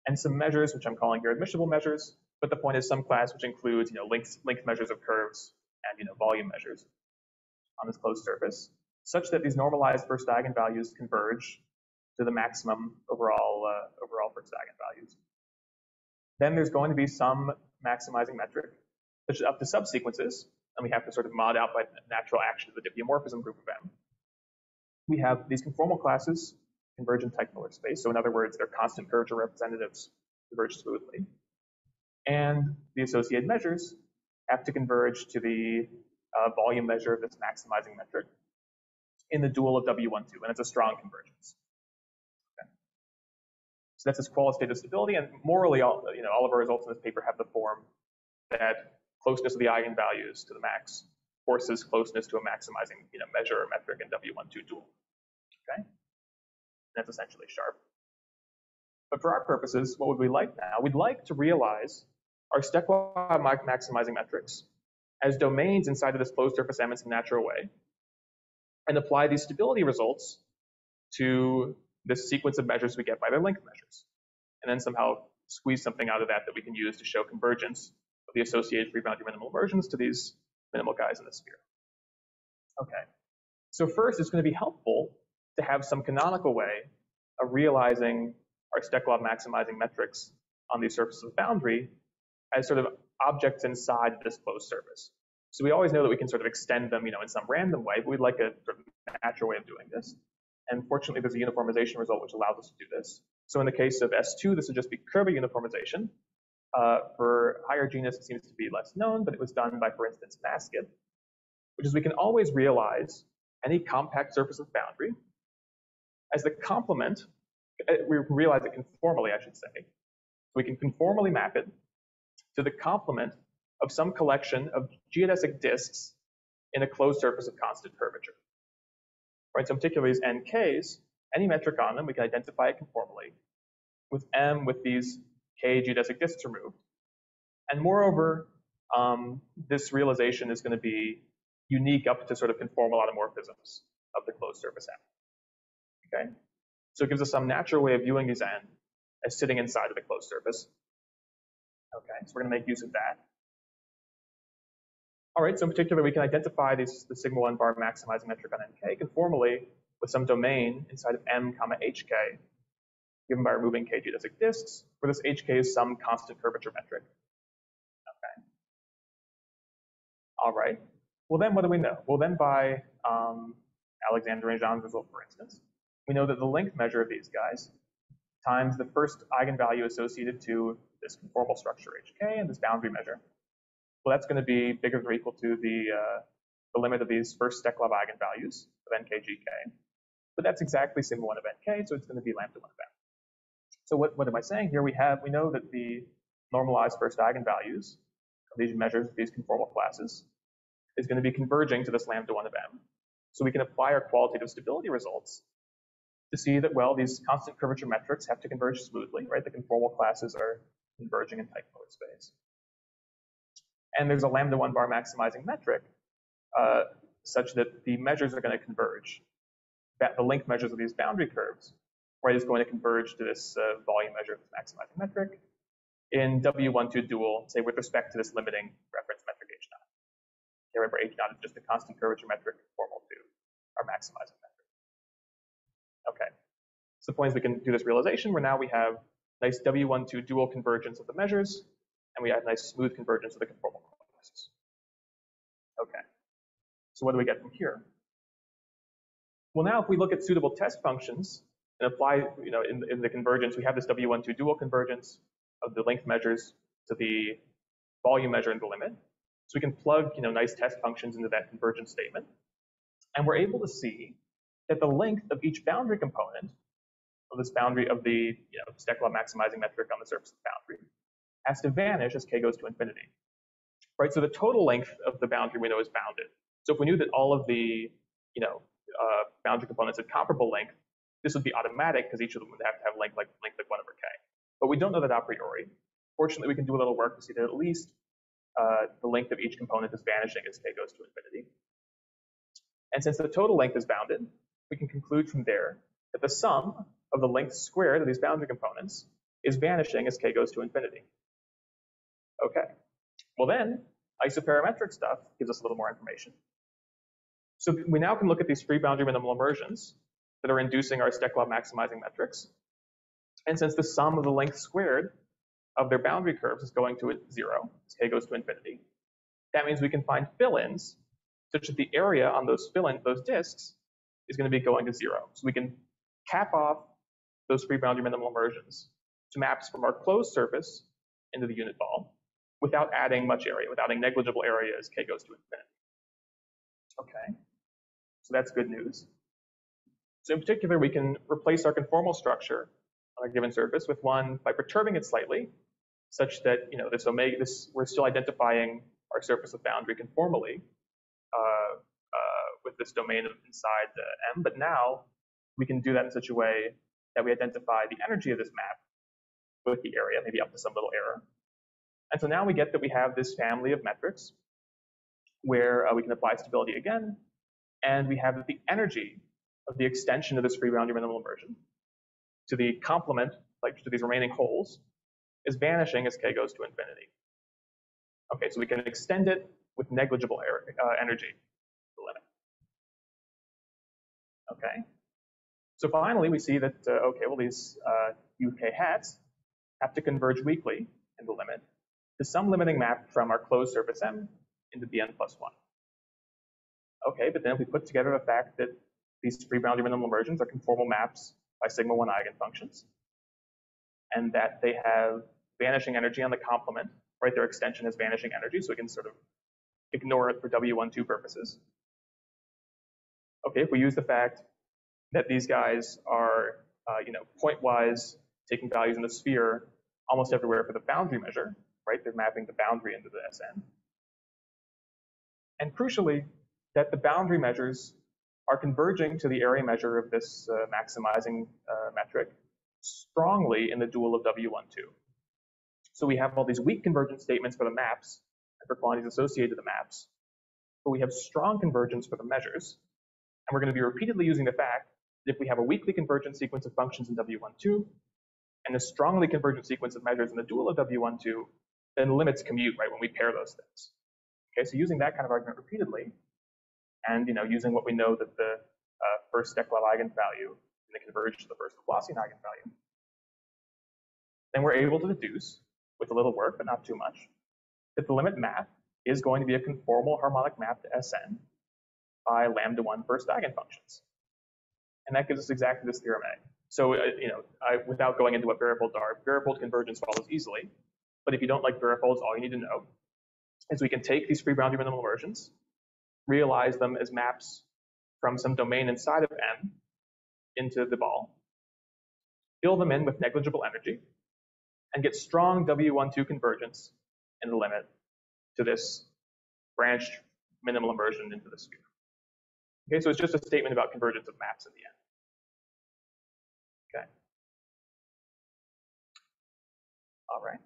and some measures, which I'm calling here admissible measures, but the point is some class which includes, you know, length, length measures of curves and, you know, volume measures on this closed surface, such that these normalized first eigenvalues converge to the maximum overall, uh, overall first eigenvalues. Then there's going to be some maximizing metric which up to subsequences, and we have to sort of mod out by natural action of the diffeomorphism group of M. We have these conformal classes converge in Teichmüller space. So in other words, their constant curvature representatives converge smoothly. And the associated measures have to converge to the uh, volume measure of this maximizing metric in the dual of W12, and it's a strong convergence. Okay. So that's this qualitative stability, and morally, all, you know, all of our results in this paper have the form that closeness of the eigenvalues to the max forces closeness to a maximizing you know, measure or metric in W12 dual. Okay? That's essentially sharp. But for our purposes, what would we like now? We'd like to realize our Steklov maximizing metrics as domains inside of this closed surface M in some natural way, and apply these stability results to this sequence of measures we get by their length measures, and then somehow squeeze something out of that that we can use to show convergence of the associated free boundary minimal immersions to these minimal guys in the sphere. Okay, so first it's going to be helpful to have some canonical way of realizing our Steklov maximizing metrics on these surfaces of boundary as sort of objects inside this closed surface. So we always know that we can sort of extend them, you know, in some random way, but we'd like a sort of natural way of doing this. And fortunately, there's a uniformization result which allows us to do this. So in the case of S2, this would just be Koebe uniformization. Uh, for higher genus, it seems to be less known, but it was done by, for instance, Maskit, which is we can always realize any compact surface of boundary as the complement, uh, we realize it conformally, I should say. We can conformally map it to the complement of some collection of geodesic disks in a closed surface of constant curvature. Right, so in particular these NKs, any metric on them, we can identify it conformally with M with these K geodesic disks removed. And moreover, um, this realization is going to be unique up to sort of conformal automorphisms of the closed surface M. Okay, so it gives us some natural way of viewing these N as sitting inside of the closed surface. Okay, so we're going to make use of that. All right, so in particular, we can identify these, the sigma 1 bar maximizing metric on nk conformally with some domain inside of m comma hk, given by removing k geodesic disks, where this hk is some constant curvature metric. Okay. All right. Well, then what do we know? Well, then by um, Alexander and Jean's result, for instance, we know that the length measure of these guys times the first eigenvalue associated to this conformal structure hk and this boundary measure. Well, that's going to be bigger than or equal to the, uh, the limit of these first Steklov eigenvalues of nkgk. But that's exactly sigma 1 of nk, so it's going to be lambda 1 of m. So what, what am I saying here? We have we know that the normalized first eigenvalues of these measures, of these conformal classes, is going to be converging to this lambda 1 of m. So we can apply our qualitative stability results to see that, well, these constant curvature metrics have to converge smoothly, right? The conformal classes are converging in Teichmüller space. And there's a lambda 1 bar maximizing metric uh, such that the measures are going to converge. That the length measures of these boundary curves, right, is going to converge to this uh, volume measure of the maximizing metric in W12 dual, say with respect to this limiting reference metric H naught. Remember H naught is just a constant curvature metric conformal to our maximizing metric. Okay. So the point is we can do this realization where now we have nice W12 dual convergence of the measures, and we have nice smooth convergence of the conformal classes. Okay. So what do we get from here? Well, now if we look at suitable test functions and apply, you know, in, in the convergence, we have this W12 dual convergence of the length measures to the volume measure in the limit. So we can plug, you know, nice test functions into that convergence statement. And we're able to see that the length of each boundary component of this boundary of the you know, Steklov maximizing metric on the surface of the boundary has to vanish as k goes to infinity. Right, so the total length of the boundary we know is bounded. So if we knew that all of the you know, uh, boundary components had comparable length, this would be automatic because each of them would have to have length like length like 1 over k. But we don't know that a priori. Fortunately, we can do a little work to see that at least uh, the length of each component is vanishing as k goes to infinity. And since the total length is bounded, we can conclude from there that the sum of the length squared of these boundary components is vanishing as k goes to infinity. Okay, well then, isoperimetric stuff gives us a little more information. So we now can look at these free boundary minimal immersions that are inducing our Steklov maximizing metrics. And since the sum of the length squared of their boundary curves is going to zero, as k goes to infinity, that means we can find fill-ins such that the area on those fill-in, those disks, is going to be going to zero. So we can cap off those free boundary minimal immersions to maps from our closed surface into the unit ball without adding much area, without adding negligible area as k goes to infinity. Okay, so that's good news. So in particular, we can replace our conformal structure on a given surface with one by perturbing it slightly, such that you know this omega, this we're still identifying our surface of boundary conformally uh, uh, with this domain inside the M, but now we can do that in such a way that we identify the energy of this map with the area, maybe up to some little error. And so now we get that we have this family of metrics where uh, we can apply stability again, and we have the energy of the extension of this free boundary minimal immersion to the complement, like to these remaining holes, is vanishing as k goes to infinity. Okay, so we can extend it with negligible air, uh, energy, the limit. Okay, so finally we see that, uh, okay, well these uh, UK hats have to converge weakly in the limit to some limiting map from our closed surface M into Bn plus 1. Okay, but then if we put together the fact that these free boundary minimal immersions are conformal maps by sigma 1 eigenfunctions, and that they have vanishing energy on the complement, right? Their extension has vanishing energy, so we can sort of ignore it for W12 purposes. Okay, if we use the fact that these guys are, uh, you know, pointwise taking values in the sphere almost everywhere for the boundary measure, right? They're mapping the boundary into the SN. And crucially, that the boundary measures are converging to the area measure of this uh, maximizing uh, metric strongly in the dual of W12. So we have all these weak convergence statements for the maps and for quantities associated to the maps, but we have strong convergence for the measures. And we're going to be repeatedly using the fact if we have a weakly convergent sequence of functions in W12 and a strongly convergent sequence of measures in the dual of W12, then limits commute, right, when we pair those things. Okay, so using that kind of argument repeatedly, and you know, using what we know that the uh, first Steklov eigenvalue and the converge to the first Laplacian eigenvalue, then we're able to deduce, with a little work, but not too much, that the limit map is going to be a conformal harmonic map to Sn by lambda 1 first eigenfunctions. And that gives us exactly this theorem A. So, uh, you know, I, without going into what varifold are, varifold convergence follows easily. But if you don't like varifolds, all you need to know is we can take these free boundary minimal immersions, realize them as maps from some domain inside of M into the ball, fill them in with negligible energy, and get strong W12 convergence in the limit to this branched minimal immersion into the sphere. Okay, so it's just a statement about convergence of maps in the end. All right.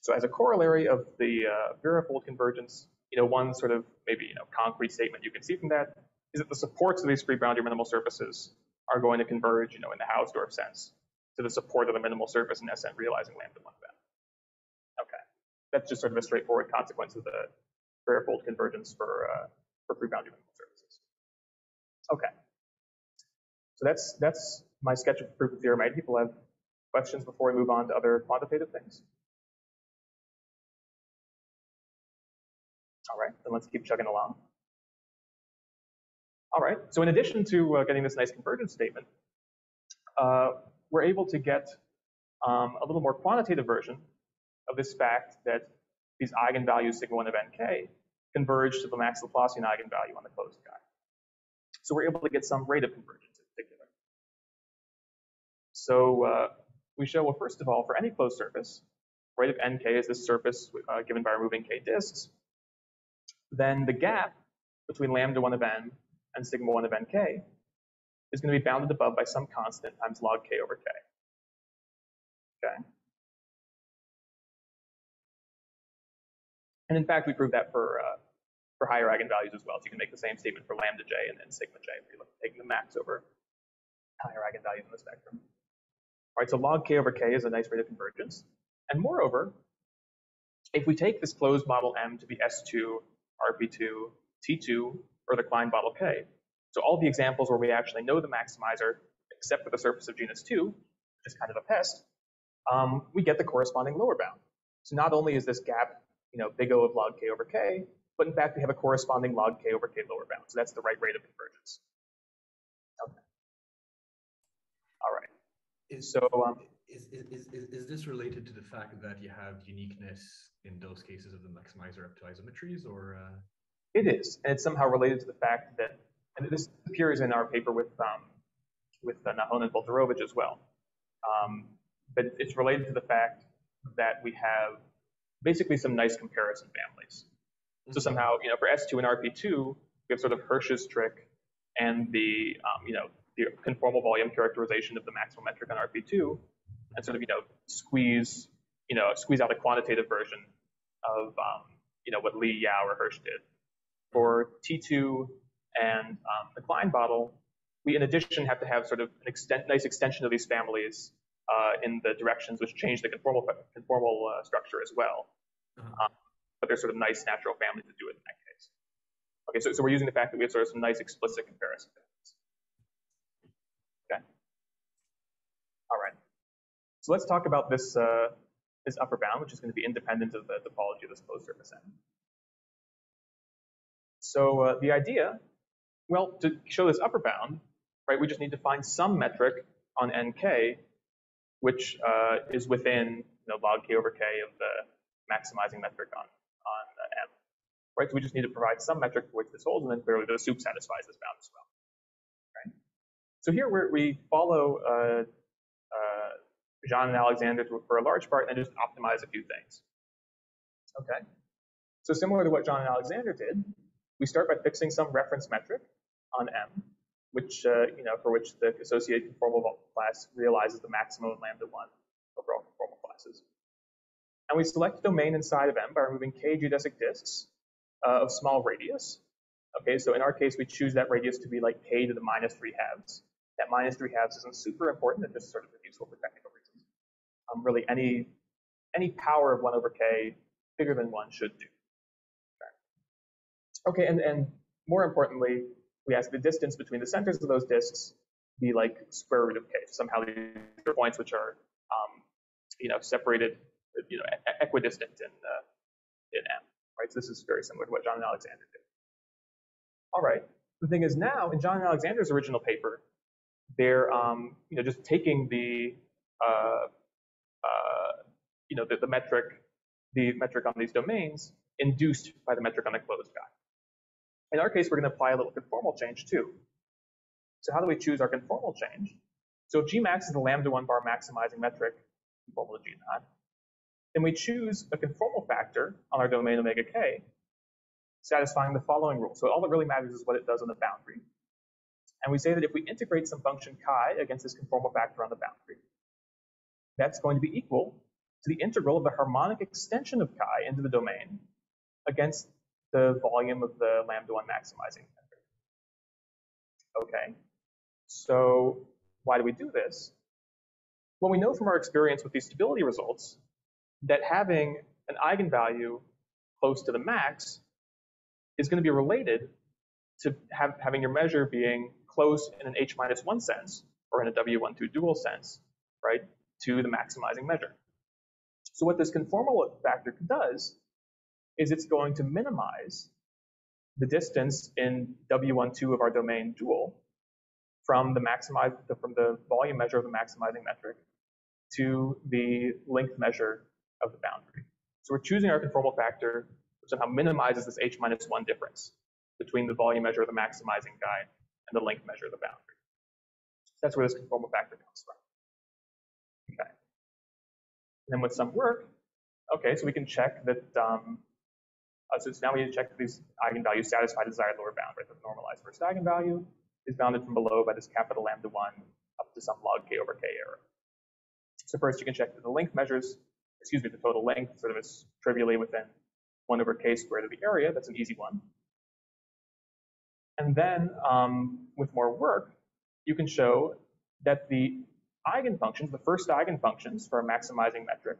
So as a corollary of the uh, convergence, you know, one sort of maybe you know concrete statement you can see from that is that the supports of these free boundary minimal surfaces are going to converge, you know, in the Hausdorff sense to the support of the minimal surface in SN realizing lambda 1 of n. Okay, that's just sort of a straightforward consequence of the varifold convergence for uh, for free boundary minimal surfaces. Okay, so that's that's my sketch of proof of theorem. A. People have questions before we move on to other quantitative things? All right, then let's keep chugging along. All right, so in addition to uh, getting this nice convergence statement, uh, we're able to get um, a little more quantitative version of this fact that these eigenvalues sigma 1 of nk converge to the max Laplacian eigenvalue on the closed guy. So we're able to get some rate of convergence in particular. So uh, we show, well, first of all, for any closed surface, rate of nk is this surface uh, given by removing k disks, then the gap between lambda 1 of n and sigma 1 of nk is going to be bounded above by some constant times log k over k. Okay. And in fact, we proved that for uh, for higher eigenvalues as well. So you can make the same statement for lambda j and then sigma j if you're taking the max over higher eigenvalues in the spectrum. Right, so log k over k is a nice rate of convergence. And moreover, if we take this closed model M to be S2 RP2, T2, or the Klein bottle K. So all the examples where we actually know the maximizer, except for the surface of genus 2, which is kind of a pest, um, we get the corresponding lower bound. So not only is this gap, you know, big O of log K over K, but in fact we have a corresponding log K over K lower bound. So that's the right rate of convergence. Is, so um, is, is, is, is this related to the fact that you have uniqueness in those cases of the maximizer up to isometries or? Uh... It is, and it's somehow related to the fact that, and this appears in our paper with um, with uh, Nahon and Polterovich as well. Um, but it's related to the fact that we have basically some nice comparison families. So mm-hmm. somehow, you know, for S2 and RP2, we have sort of Hersch's trick and the, um, you know, the conformal volume characterization of the maximal metric on RP2, and sort of, you know, squeeze, you know, squeeze out a quantitative version of, um, you know, what Li, Yau, or Hersch did. For T2 and um, the Klein bottle, we in addition have to have sort of an extent, nice extension of these families uh, in the directions which change the conformal, conformal uh, structure as well. Um, but there's sort of nice natural families to do it in that case. Okay, so, so we're using the fact that we have sort of some nice explicit comparison. Okay. All right. So let's talk about this, uh, this upper bound, which is going to be independent of the topology of this closed surface M. So uh, the idea, well, to show this upper bound, right, we just need to find some metric on nk, which uh, is within you know, log k over k of the maximizing metric on, on m. Right, so we just need to provide some metric for which this holds, and then clearly the sup satisfies this bound as well. Right? So here we follow uh, Jean and Alexander for a large part and then just optimize a few things. Okay. So similar to what Jean and Alexander did, we start by fixing some reference metric on M, which, uh, you know, for which the associated conformal class realizes the maximum of lambda 1 over all conformal classes. And we select a domain inside of M by removing k geodesic disks uh, of small radius. Okay, so in our case, we choose that radius to be like k to the minus 3 halves. That minus 3 halves isn't super important, it's just sort of useful for technical. Um, really, any, any power of 1 over k bigger than 1 should do. Okay, and, and more importantly, we ask the distance between the centers of those disks be like square root of k. So somehow these points which are, um, you know, separated, you know, equidistant in uh, in M. Right. So this is very similar to what Jean and Alexander did. All right. The thing is now in Jean and Alexander's original paper, they're um, you know just taking the uh, you know the, the metric the metric on these domains induced by the metric on the closed guy. In our case, we're going to apply a little conformal change too. So how do we choose our conformal change? So if Gmax is the lambda 1 bar maximizing metric, conformal to G naught, then we choose a conformal factor on our domain omega k, satisfying the following rule. So all that really matters is what it does on the boundary. And we say that if we integrate some function chi against this conformal factor on the boundary, that's going to be equal to the integral of the harmonic extension of chi into the domain against the volume of the lambda 1 maximizing metric. Okay, so why do we do this? Well, we know from our experience with these stability results that having an eigenvalue close to the max is going to be related to have, having your measure being close in an h minus 1 sense, or in a W12 dual sense, right, to the maximizing measure. So what this conformal factor does is it's going to minimize the distance in W12 of our domain dual from the maximize from the volume measure of the maximizing metric to the length measure of the boundary. So we're choosing our conformal factor, which somehow minimizes this h minus one difference between the volume measure of the maximizing guide and the length measure of the boundary. That's where this conformal factor comes from. And then with some work, okay, so we can check that um, uh, so now we need to check that these eigenvalues satisfy desired lower bound, right? The normalized first eigenvalue is bounded from below by this capital lambda 1 up to some log k over k error. So first you can check that the length measures, excuse me, the total length sort of is trivially within 1 over k squared of the area. That's an easy one. And then um, with more work, you can show that the eigenfunctions, the first eigenfunctions for a maximizing metric,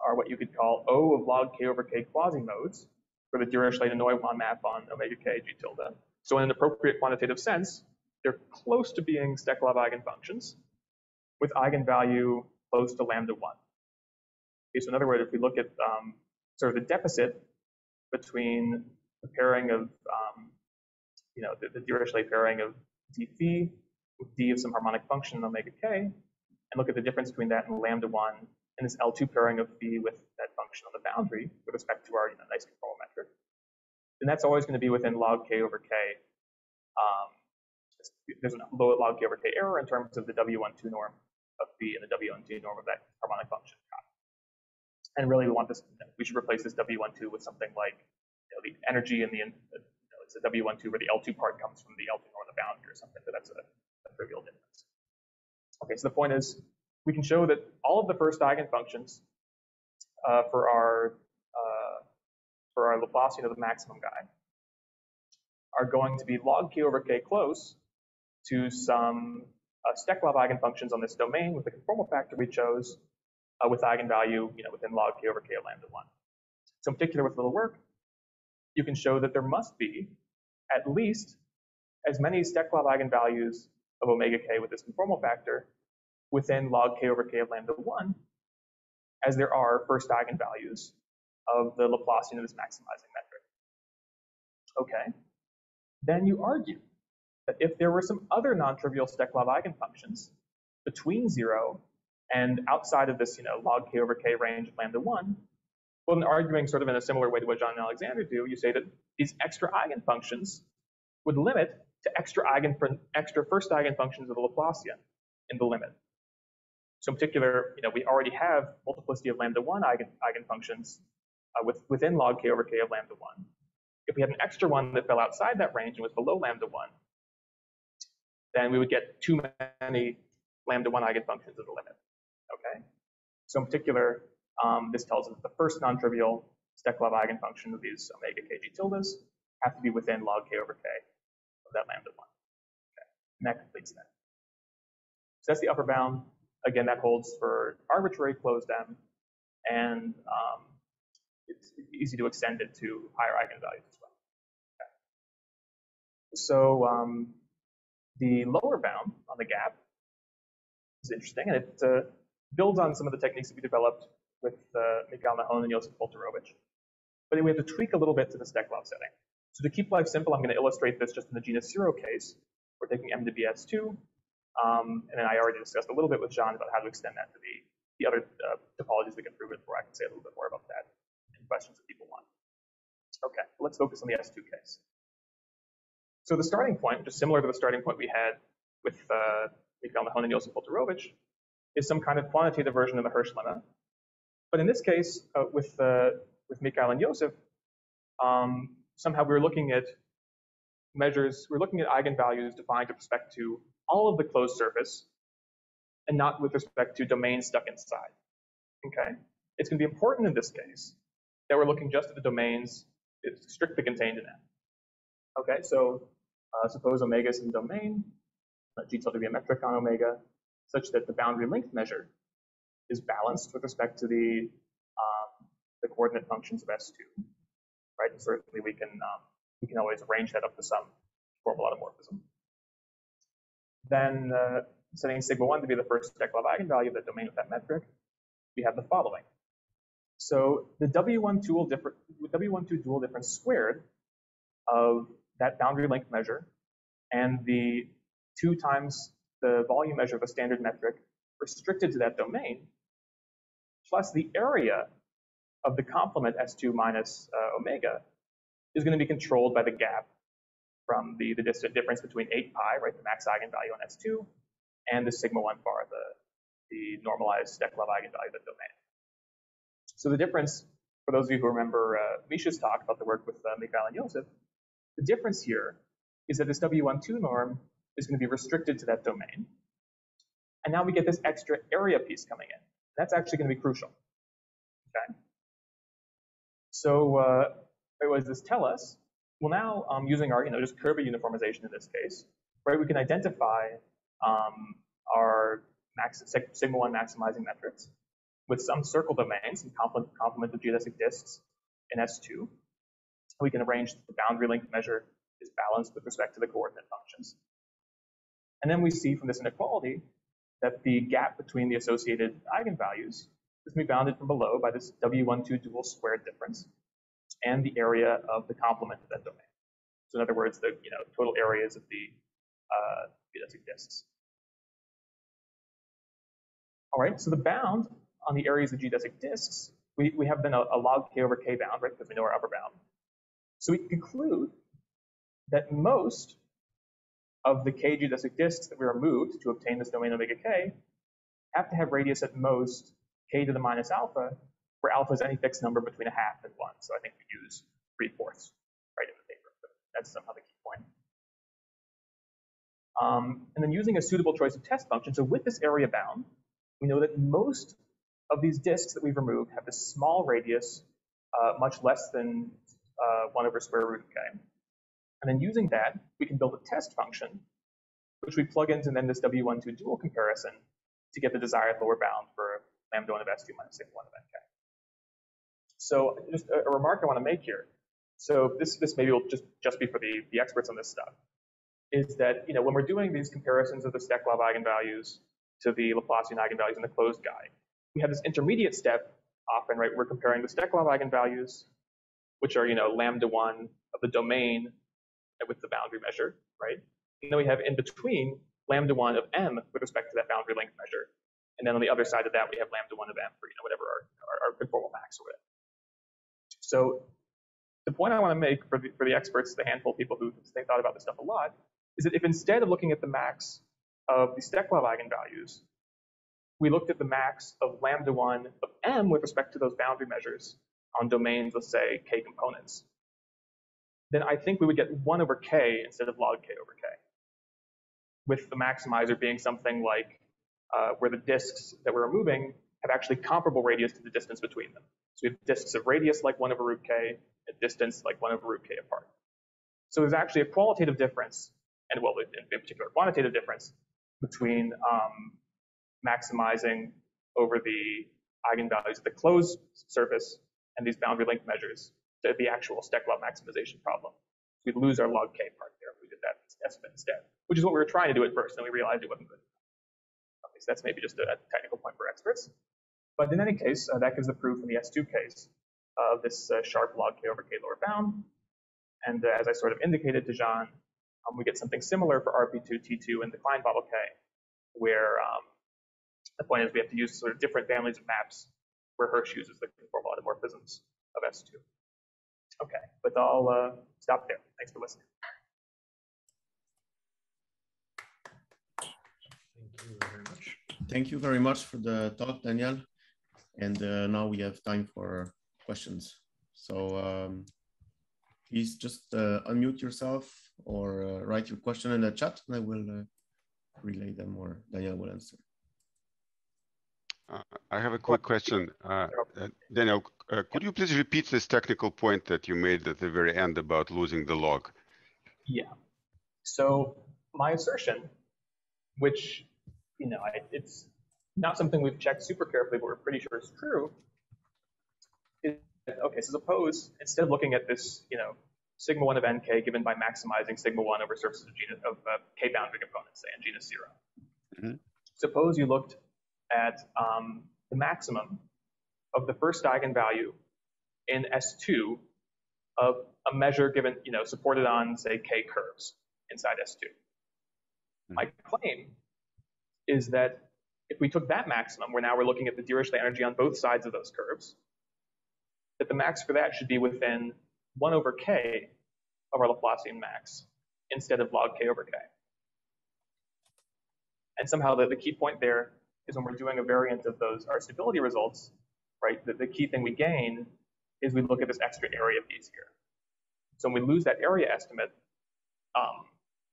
are what you could call O of log k over k quasi-modes for the Dirichlet-Neumann map on omega k g tilde. So in an appropriate quantitative sense, they're close to being Steklov eigenfunctions with eigenvalue close to lambda 1. Okay, so in other words, if we look at um, sort of the deficit between the pairing of, um, you know, the, the Dirichlet pairing of d phi d of some harmonic function in omega k, and look at the difference between that and lambda 1 and this L2 pairing of phi with that function on the boundary with respect to our you know, nice conformal metric, then that's always going to be within log k over k. Um, there's a low log k over k error in terms of the W12 norm of phi and the W12 norm of that harmonic function. And really, we want this. We should replace this W12 with something like you know, the energy and the you know, it's a W12 where the L2 part comes from the L2 norm of the boundary or something. But that's a, a trivial difference. Okay, so the point is we can show that all of the first eigenfunctions uh, for our uh, for our Laplacian of the maximum guy are going to be log k over k close to some uh, Steklov eigenfunctions on this domain with the conformal factor we chose uh, with eigenvalue, you know, within log k over k lambda 1. So in particular with a little work, you can show that there must be at least as many Steklov eigenvalues of omega k with this conformal factor within log k over k of lambda 1 as there are first eigenvalues of the Laplacian of this maximizing metric. Okay, then you argue that if there were some other non-trivial Steklov eigenfunctions between 0 and outside of this, you know, log k over k range of lambda 1, well, in arguing sort of in a similar way to what Jean and Alexander do, you say that these extra eigenfunctions would limit to extra eigen extra first eigenfunctions of the Laplacian in the limit. So in particular, you know, we already have multiplicity of lambda 1 eigen, eigenfunctions uh, with, within log k over k of lambda 1. If we had an extra one that fell outside that range and was below lambda 1, then we would get too many lambda 1 eigenfunctions of the limit. Okay? So in particular, um, this tells us that the first non-trivial Steklov eigenfunction of these omega kg tildes have to be within log k over k that lambda 1. Okay. And that completes that. So that's the upper bound. Again, that holds for arbitrary closed M, and um, it's easy to extend it to higher eigenvalues as well. Okay. So um, the lower bound on the gap is interesting, and it uh, builds on some of the techniques that we developed with uh, Mikhail Nahon and Josip Polterovich. But then we have to tweak a little bit to the Steklov setting. So to keep life simple, I'm going to illustrate this just in the genus zero case. We're taking M to be S2, um, and then I already discussed a little bit with Jean about how to extend that to the, the other uh, topologies we can prove it for. I can say a little bit more about that in questions that people want. Okay, let's focus on the S2 case. So the starting point, just similar to the starting point we had with uh, Mikhail and Josip Polterovich, is some kind of quantitative version of the Hersch lemma. But in this case, uh, with, uh, with Mikhail and Josip, um, somehow we we're looking at measures, we're looking at eigenvalues defined with respect to all of the closed surface and not with respect to domains stuck inside. Okay, it's going to be important in this case that we're looking just at the domains it's strictly contained in M. Okay, so uh, suppose omega is in domain, let G tilde be a metric on omega, such that the boundary length measure is balanced with respect to the um, the coordinate functions of S2, right? And certainly we can um, we can always arrange that up to some formal automorphism. Then uh, setting sigma 1 to be the first Steklov eigenvalue of the domain with that metric, we have the following. So the W1 dual, difference, W12 dual difference squared of that boundary length measure and the two times the volume measure of a standard metric restricted to that domain, plus the area of the complement S2 minus uh, omega is going to be controlled by the gap from the, the distance difference between 8 pi, right, the max eigenvalue on S2, and the sigma 1 bar, the, the normalized Steklov eigenvalue of the domain. So the difference, for those of you who remember uh, Misha's talk about the work with uh, Mikhail and Joseph, the difference here is that this W12 norm is going to be restricted to that domain. And now we get this extra area piece coming in. That's actually going to be crucial. Okay. So uh, what does this tell us? Well, now um, using our, you know, just Koebe uniformization in this case, right, we can identify um, our max, sigma 1 maximizing metrics with some circle domains and complement, complement of geodesic disks in S2. We can arrange that the boundary length measure is balanced with respect to the coordinate functions. And then we see from this inequality that the gap between the associated eigenvalues is to be bounded from below by this W12 dual squared difference and the area of the complement of that domain. So in other words, the you know total areas of the uh, geodesic disks. All right, so the bound on the areas of geodesic disks, we, we have then a, a log k over k bound, right, because we know our upper bound. So we conclude that most of the k geodesic disks that we removed to obtain this domain omega k have to have radius at most k to the minus alpha, where alpha is any fixed number between a half and one. So I think we use three fourths right in the paper. But that's somehow the key point. Um, and then using a suitable choice of test function. So with this area bound, we know that most of these disks that we've removed have this small radius, uh, much less than uh, 1 over square root of k. And then using that, we can build a test function, which we plug into then this W12 dual comparison to get the desired lower bound for lambda 1 of S2 minus sigma 1 of nk. So just a, a remark I want to make here. So this, this maybe will just, just be for the, the experts on this stuff, is that, you know, when we're doing these comparisons of the Steklov eigenvalues to the Laplacian eigenvalues in the closed guide, we have this intermediate step often, right? We're comparing the Steklov eigenvalues, which are, you know, lambda 1 of the domain with the boundary measure, right? And then we have in between lambda 1 of m with respect to that boundary length measure. And then on the other side of that, we have lambda 1 of m for, you know, whatever our, our, our conformal max or whatever. So the point I want to make for the, for the experts, the handful of people who think thought about this stuff a lot, is that if instead of looking at the max of the Steklov eigenvalues, we looked at the max of lambda 1 of m with respect to those boundary measures on domains, let's say, k components, then I think we would get 1 over k instead of log k over k, with the maximizer being something like uh, where the disks that we're removing have actually comparable radius to the distance between them. So we have disks of radius like 1 over root k, and distance like 1 over root k apart. So there's actually a qualitative difference, and well, in, particular, quantitative difference between um, maximizing over the eigenvalues of the closed surface and these boundary length measures to the actual Steklov maximization problem. So We'd lose our log k part there if we did that estimate instead, which is what we were trying to do at first, and we realized it wasn't good. That's maybe just a technical point for experts. But in any case, uh, that gives the proof in the S2 case of this uh, sharp log k over k lower bound. And uh, as I sort of indicated to Jean, um, we get something similar for RP2, T2, and the Klein bottle K, where um, the point is we have to use sort of different families of maps where Hersch uses the conformal automorphisms of S2. Okay, but I'll uh, stop there. Thanks for listening. Thank you very much. Thank you very much for the talk, Daniel. And uh, now we have time for questions. So um, please just uh, unmute yourself or uh, write your question in the chat and I will uh, relay them or Daniel will answer. Uh, I have a quick question. Uh, Daniel, could you please repeat this technical point that you made at the very end about losing the log? Yeah. So my assertion, which, you know, it's not something we've checked super carefully, but we're pretty sure it's true, okay, so suppose instead of looking at this, you know, sigma 1 of nk given by maximizing sigma 1 over surfaces of, genus, of uh, k boundary components, say, in genus 0. Mm -hmm. Suppose you looked at um, the maximum of the first eigenvalue in S2 of a measure given, you know, supported on, say, k curves inside S2. Mm -hmm. My claim is that if we took that maximum, where now we're looking at the Dirichlet energy on both sides of those curves, that the max for that should be within 1 over k of our Laplacian max instead of log k over k. And somehow the, the key point there is when we're doing a variant of those our stability results, right, the, the key thing we gain is we look at this extra area piece here. So when we lose that area estimate, um,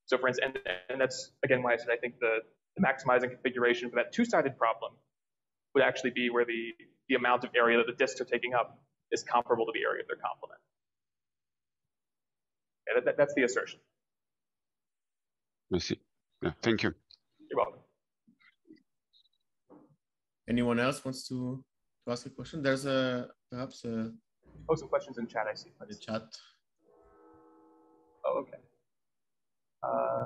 so for instance, and, and that's again why I said I think the, the maximizing configuration for that two-sided problem would actually be where the, the amount of area that the disks are taking up is comparable to the area of their complement. Yeah, that, that's the assertion. I see. Yeah, thank you. You're welcome. Anyone else wants to, to ask a question? There's a perhaps a oh some questions in chat. I see. The chat. Oh, okay. Uh,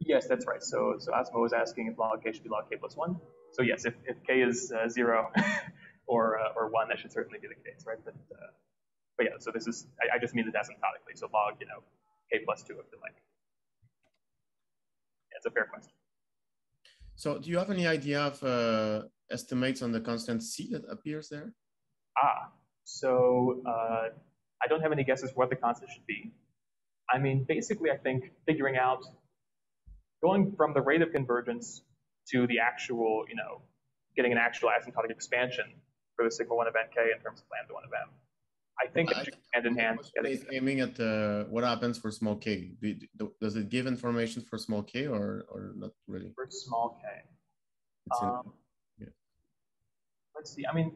yes, that's right. So so Asmo was asking if log k should be log k plus one. So yes, if, if k is uh, zero, <laughs> or uh, or one, that should certainly be the case, right? But uh, but yeah, so this is I, I, just mean it asymptotically. So log, you know, k plus two of the length. Yeah, it's a fair question. So do you have any idea of uh, estimates on the constant c that appears there? Ah, so uh, I don't have any guesses what the constant should be. I mean, basically, I think figuring out going from the rate of convergence to the actual, you know, getting an actual asymptotic expansion for the sigma 1 of nk in terms of lambda 1 of m. I think it should hand in hand. Is aiming at uh, what happens for small k. Do, do, does it give information for small k or, or not really? For small k. Um, yeah. Let's see. I mean,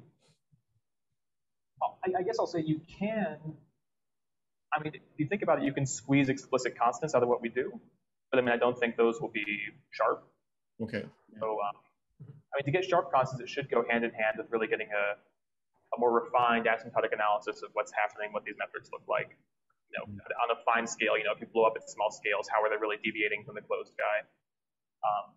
I, I guess I'll say you can. I mean, if you think about it, you can squeeze explicit constants out of what we do. But I mean, I don't think those will be sharp. Okay. So um, I mean, to get sharp constants, it should go hand in hand with really getting a, a more refined asymptotic analysis of what's happening, what these metrics look like. You know, on a fine scale, you know, if you blow up at small scales, how are they really deviating from the closed guy? Um,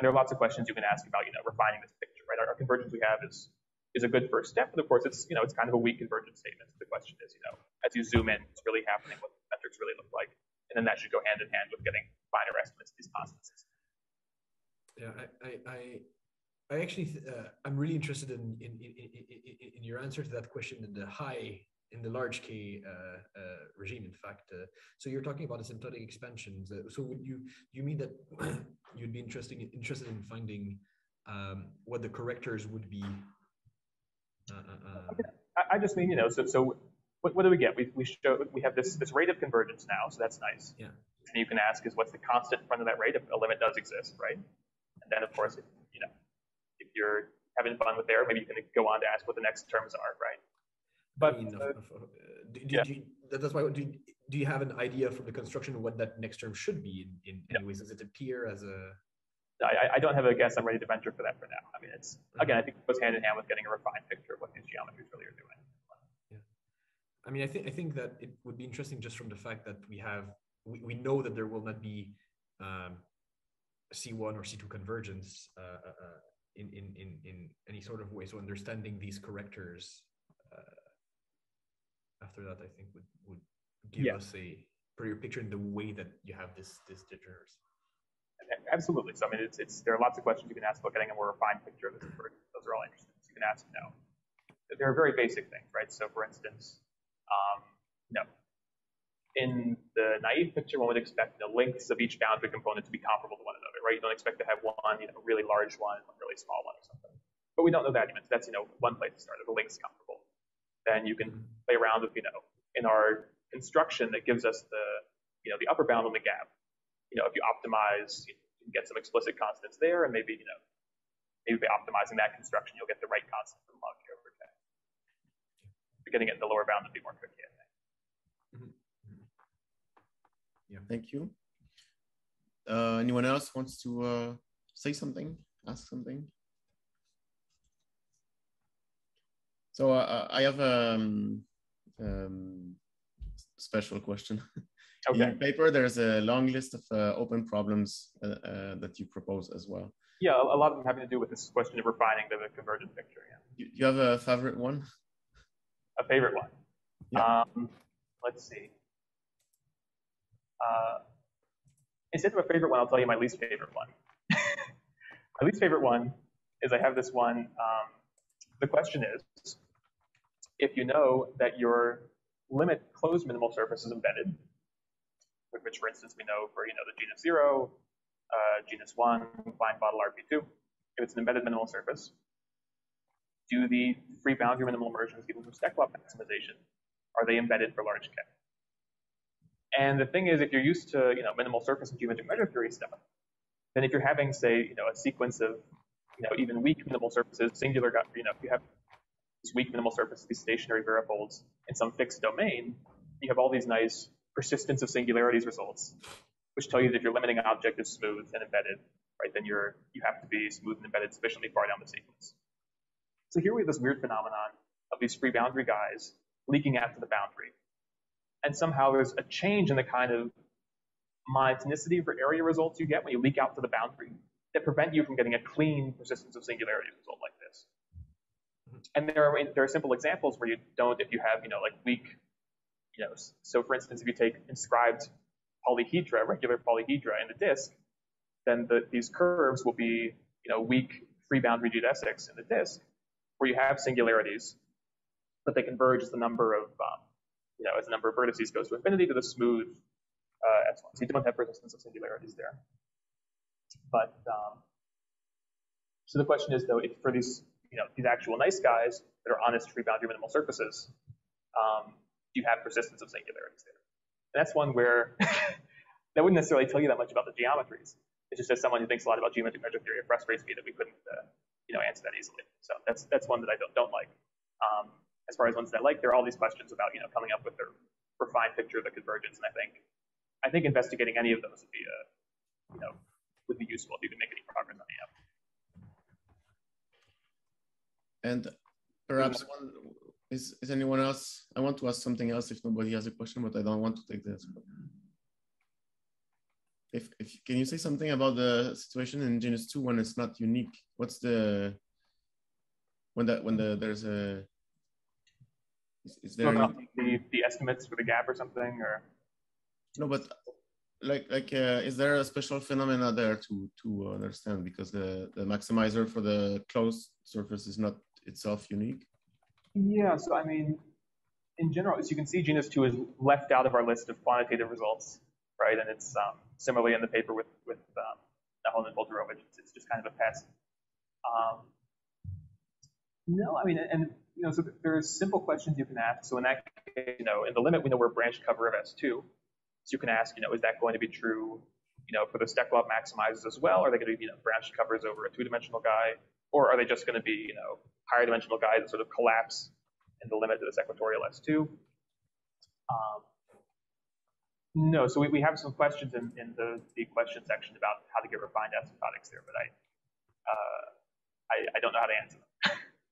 and there are lots of questions you can ask about, you know, refining this picture, right? Our, our convergence we have is is a good first step, but of course, it's you know, it's kind of a weak convergence statement. So the question is, you know, as you zoom in, what's really happening, what the metrics really look like, and then that should go hand in hand with getting finer estimates these constants. Yeah, I, I, I I actually, uh, I'm really interested in, in, in, in, in your answer to that question in the high, in the large K uh, uh, regime, in fact. Uh, so you're talking about asymptotic expansions. Uh, so would you, you mean that <clears throat> you'd be interested interested in finding um, what the correctors would be? Uh, I, I, just mean, you know, so, so what, what do we get? We, we show, we have this, this rate of convergence now, so that's nice. Yeah. And you can ask is what's the constant in front of that rate if a limit does exist, right? And then of course, if, you know, if you're having fun with there, maybe you can go on to ask what the next terms are, right? But I mean, uh, uh, do, do, yeah. do you, that's why. Do, do you have an idea from the construction of what that next term should be in, in yeah. ways? Does it appear as a I, I, don't have a guess. I'm ready to venture for that for now. I mean, it's mm-hmm. again, I think it goes hand in hand with getting a refined picture of what these geometries really are doing. Yeah, I mean, I think I think that it would be interesting just from the fact that we have we, we know that there will not be um, C1 or C2 convergence uh, uh, uh in, in, in, in any sort of way. So understanding these correctors uh, after that, I think would, would give yeah. us a prettier picture in the way that you have this, this degeneracy. Absolutely. So I mean, it's, it's there are lots of questions you can ask about getting a more refined picture of this Those are all interesting. So you can ask, know, there are very basic things, right? So for instance, um, know, in the naive picture, one would expect the lengths of each boundary component to be comparable to one another, right? You don't expect to have one, you know, really large one, one really small one or something. But we don't know that. So that's, you know, one place to start. The length's comparable, then you can play around with, you know, in our construction that gives us the, you know, the upper bound on the gap. You know, if you optimize, you can get some explicit constants there, and maybe, you know, maybe by optimizing that construction, you'll get the right constant from log k over k. But getting it in the lower bound would be more tricky, I think. Mm-hmm. Yeah. Thank you. Uh, anyone else wants to uh, say something, ask something? So uh, I have a um, um, special question. Okay. <laughs> In your paper, there's a long list of uh, open problems uh, uh, that you propose as well. Yeah, a lot of them having to do with this question of refining the convergent picture. Yeah. Do you have a favorite one? A favorite one? Yeah. Um, let's see. Uh, instead of a favorite one, I'll tell you my least favorite one. <laughs> my least favorite one is I have this one. Um, the question is, if you know that your limit closed minimal surface is embedded, which for instance we know for you know the genus zero, uh, genus one, Klein bottle RP2, if it's an embedded minimal surface, do the free boundary minimal immersions given from Steklov maximization, are they embedded for large K? And the thing is, if you're used to you know minimal surface and geometric measure theory stuff, then if you're having say you know a sequence of you know even weak minimal surfaces, singular, you know if you have these weak minimal surfaces, these stationary varifolds in some fixed domain, you have all these nice persistence of singularities results, which tell you that if your limiting object is smooth and embedded, right, then you're you have to be smooth and embedded sufficiently far down the sequence. So here we have this weird phenomenon of these free boundary guys leaking out to the boundary and somehow there's a change in the kind of monotonicity for area results you get when you leak out to the boundary that prevent you from getting a clean persistence of singularity result like this. And there are there are simple examples where you don't if you have you know like weak, you know so for instance if you take inscribed polyhedra regular polyhedra in the disk, then the, these curves will be you know weak free boundary geodesics in the disk where you have singularities, but they converge as the number of um, you know, as the number of vertices goes to infinity to the smooth uh, epsilon. So you don't have persistence of singularities there. But um, so the question is though, if for these, you know, these actual nice guys that are honest free boundary minimal surfaces, um, do you have persistence of singularities there? And that's one where <laughs> that wouldn't necessarily tell you that much about the geometries. It's just as someone who thinks a lot about geometric measure theory, it frustrates me that we couldn't, uh, you know, answer that easily. So that's that's one that I don't don't like. Um, as far as ones that I like, there are all these questions about, you know, coming up with a refined picture of the convergence. And I think, I think investigating any of those would be, a, you know, would be useful if you can make any progress on the app. And perhaps one is, is anyone else? I want to ask something else if nobody has a question, but I don't want to take this. If, if can you say something about the situation in genus two when it's not unique? What's the when that when the there's a is, is there any, the the estimates for the gap or something or? No but like like uh, is there a special phenomena there to to understand? Because the the maximizer for the closed surface is not itself unique? Yeah so i mean in general as you can see genus 2 is left out of our list of quantitative results right? And it's um, similarly in the paper with with um, Nahon and Polterovich it's, it's, just kind of a pest um, no i mean and you know so there's simple questions you can ask so in that case you know in the limit we know we're branch cover of s2 so you can ask, you know, is that going to be true, you know, for the Steklov maximizers as well? Are they going to be, you know, branch covers over a two-dimensional guy? Or are they just going to be, you know, higher dimensional guys that sort of collapse in the limit to this equatorial S2? Um, no, so we, we have some questions in, in the, the question section about how to get refined asymptotics there, but I, uh, I, I don't know how to answer them.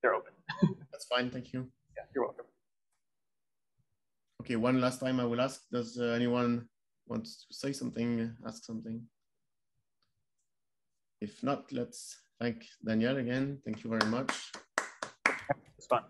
They're open. <laughs> That's fine, thank you. Yeah, you're welcome. Okay, one last time I will ask, does uh, anyone want to say something, ask something? If not, let's thank Daniel again. Thank you very much. It's fun.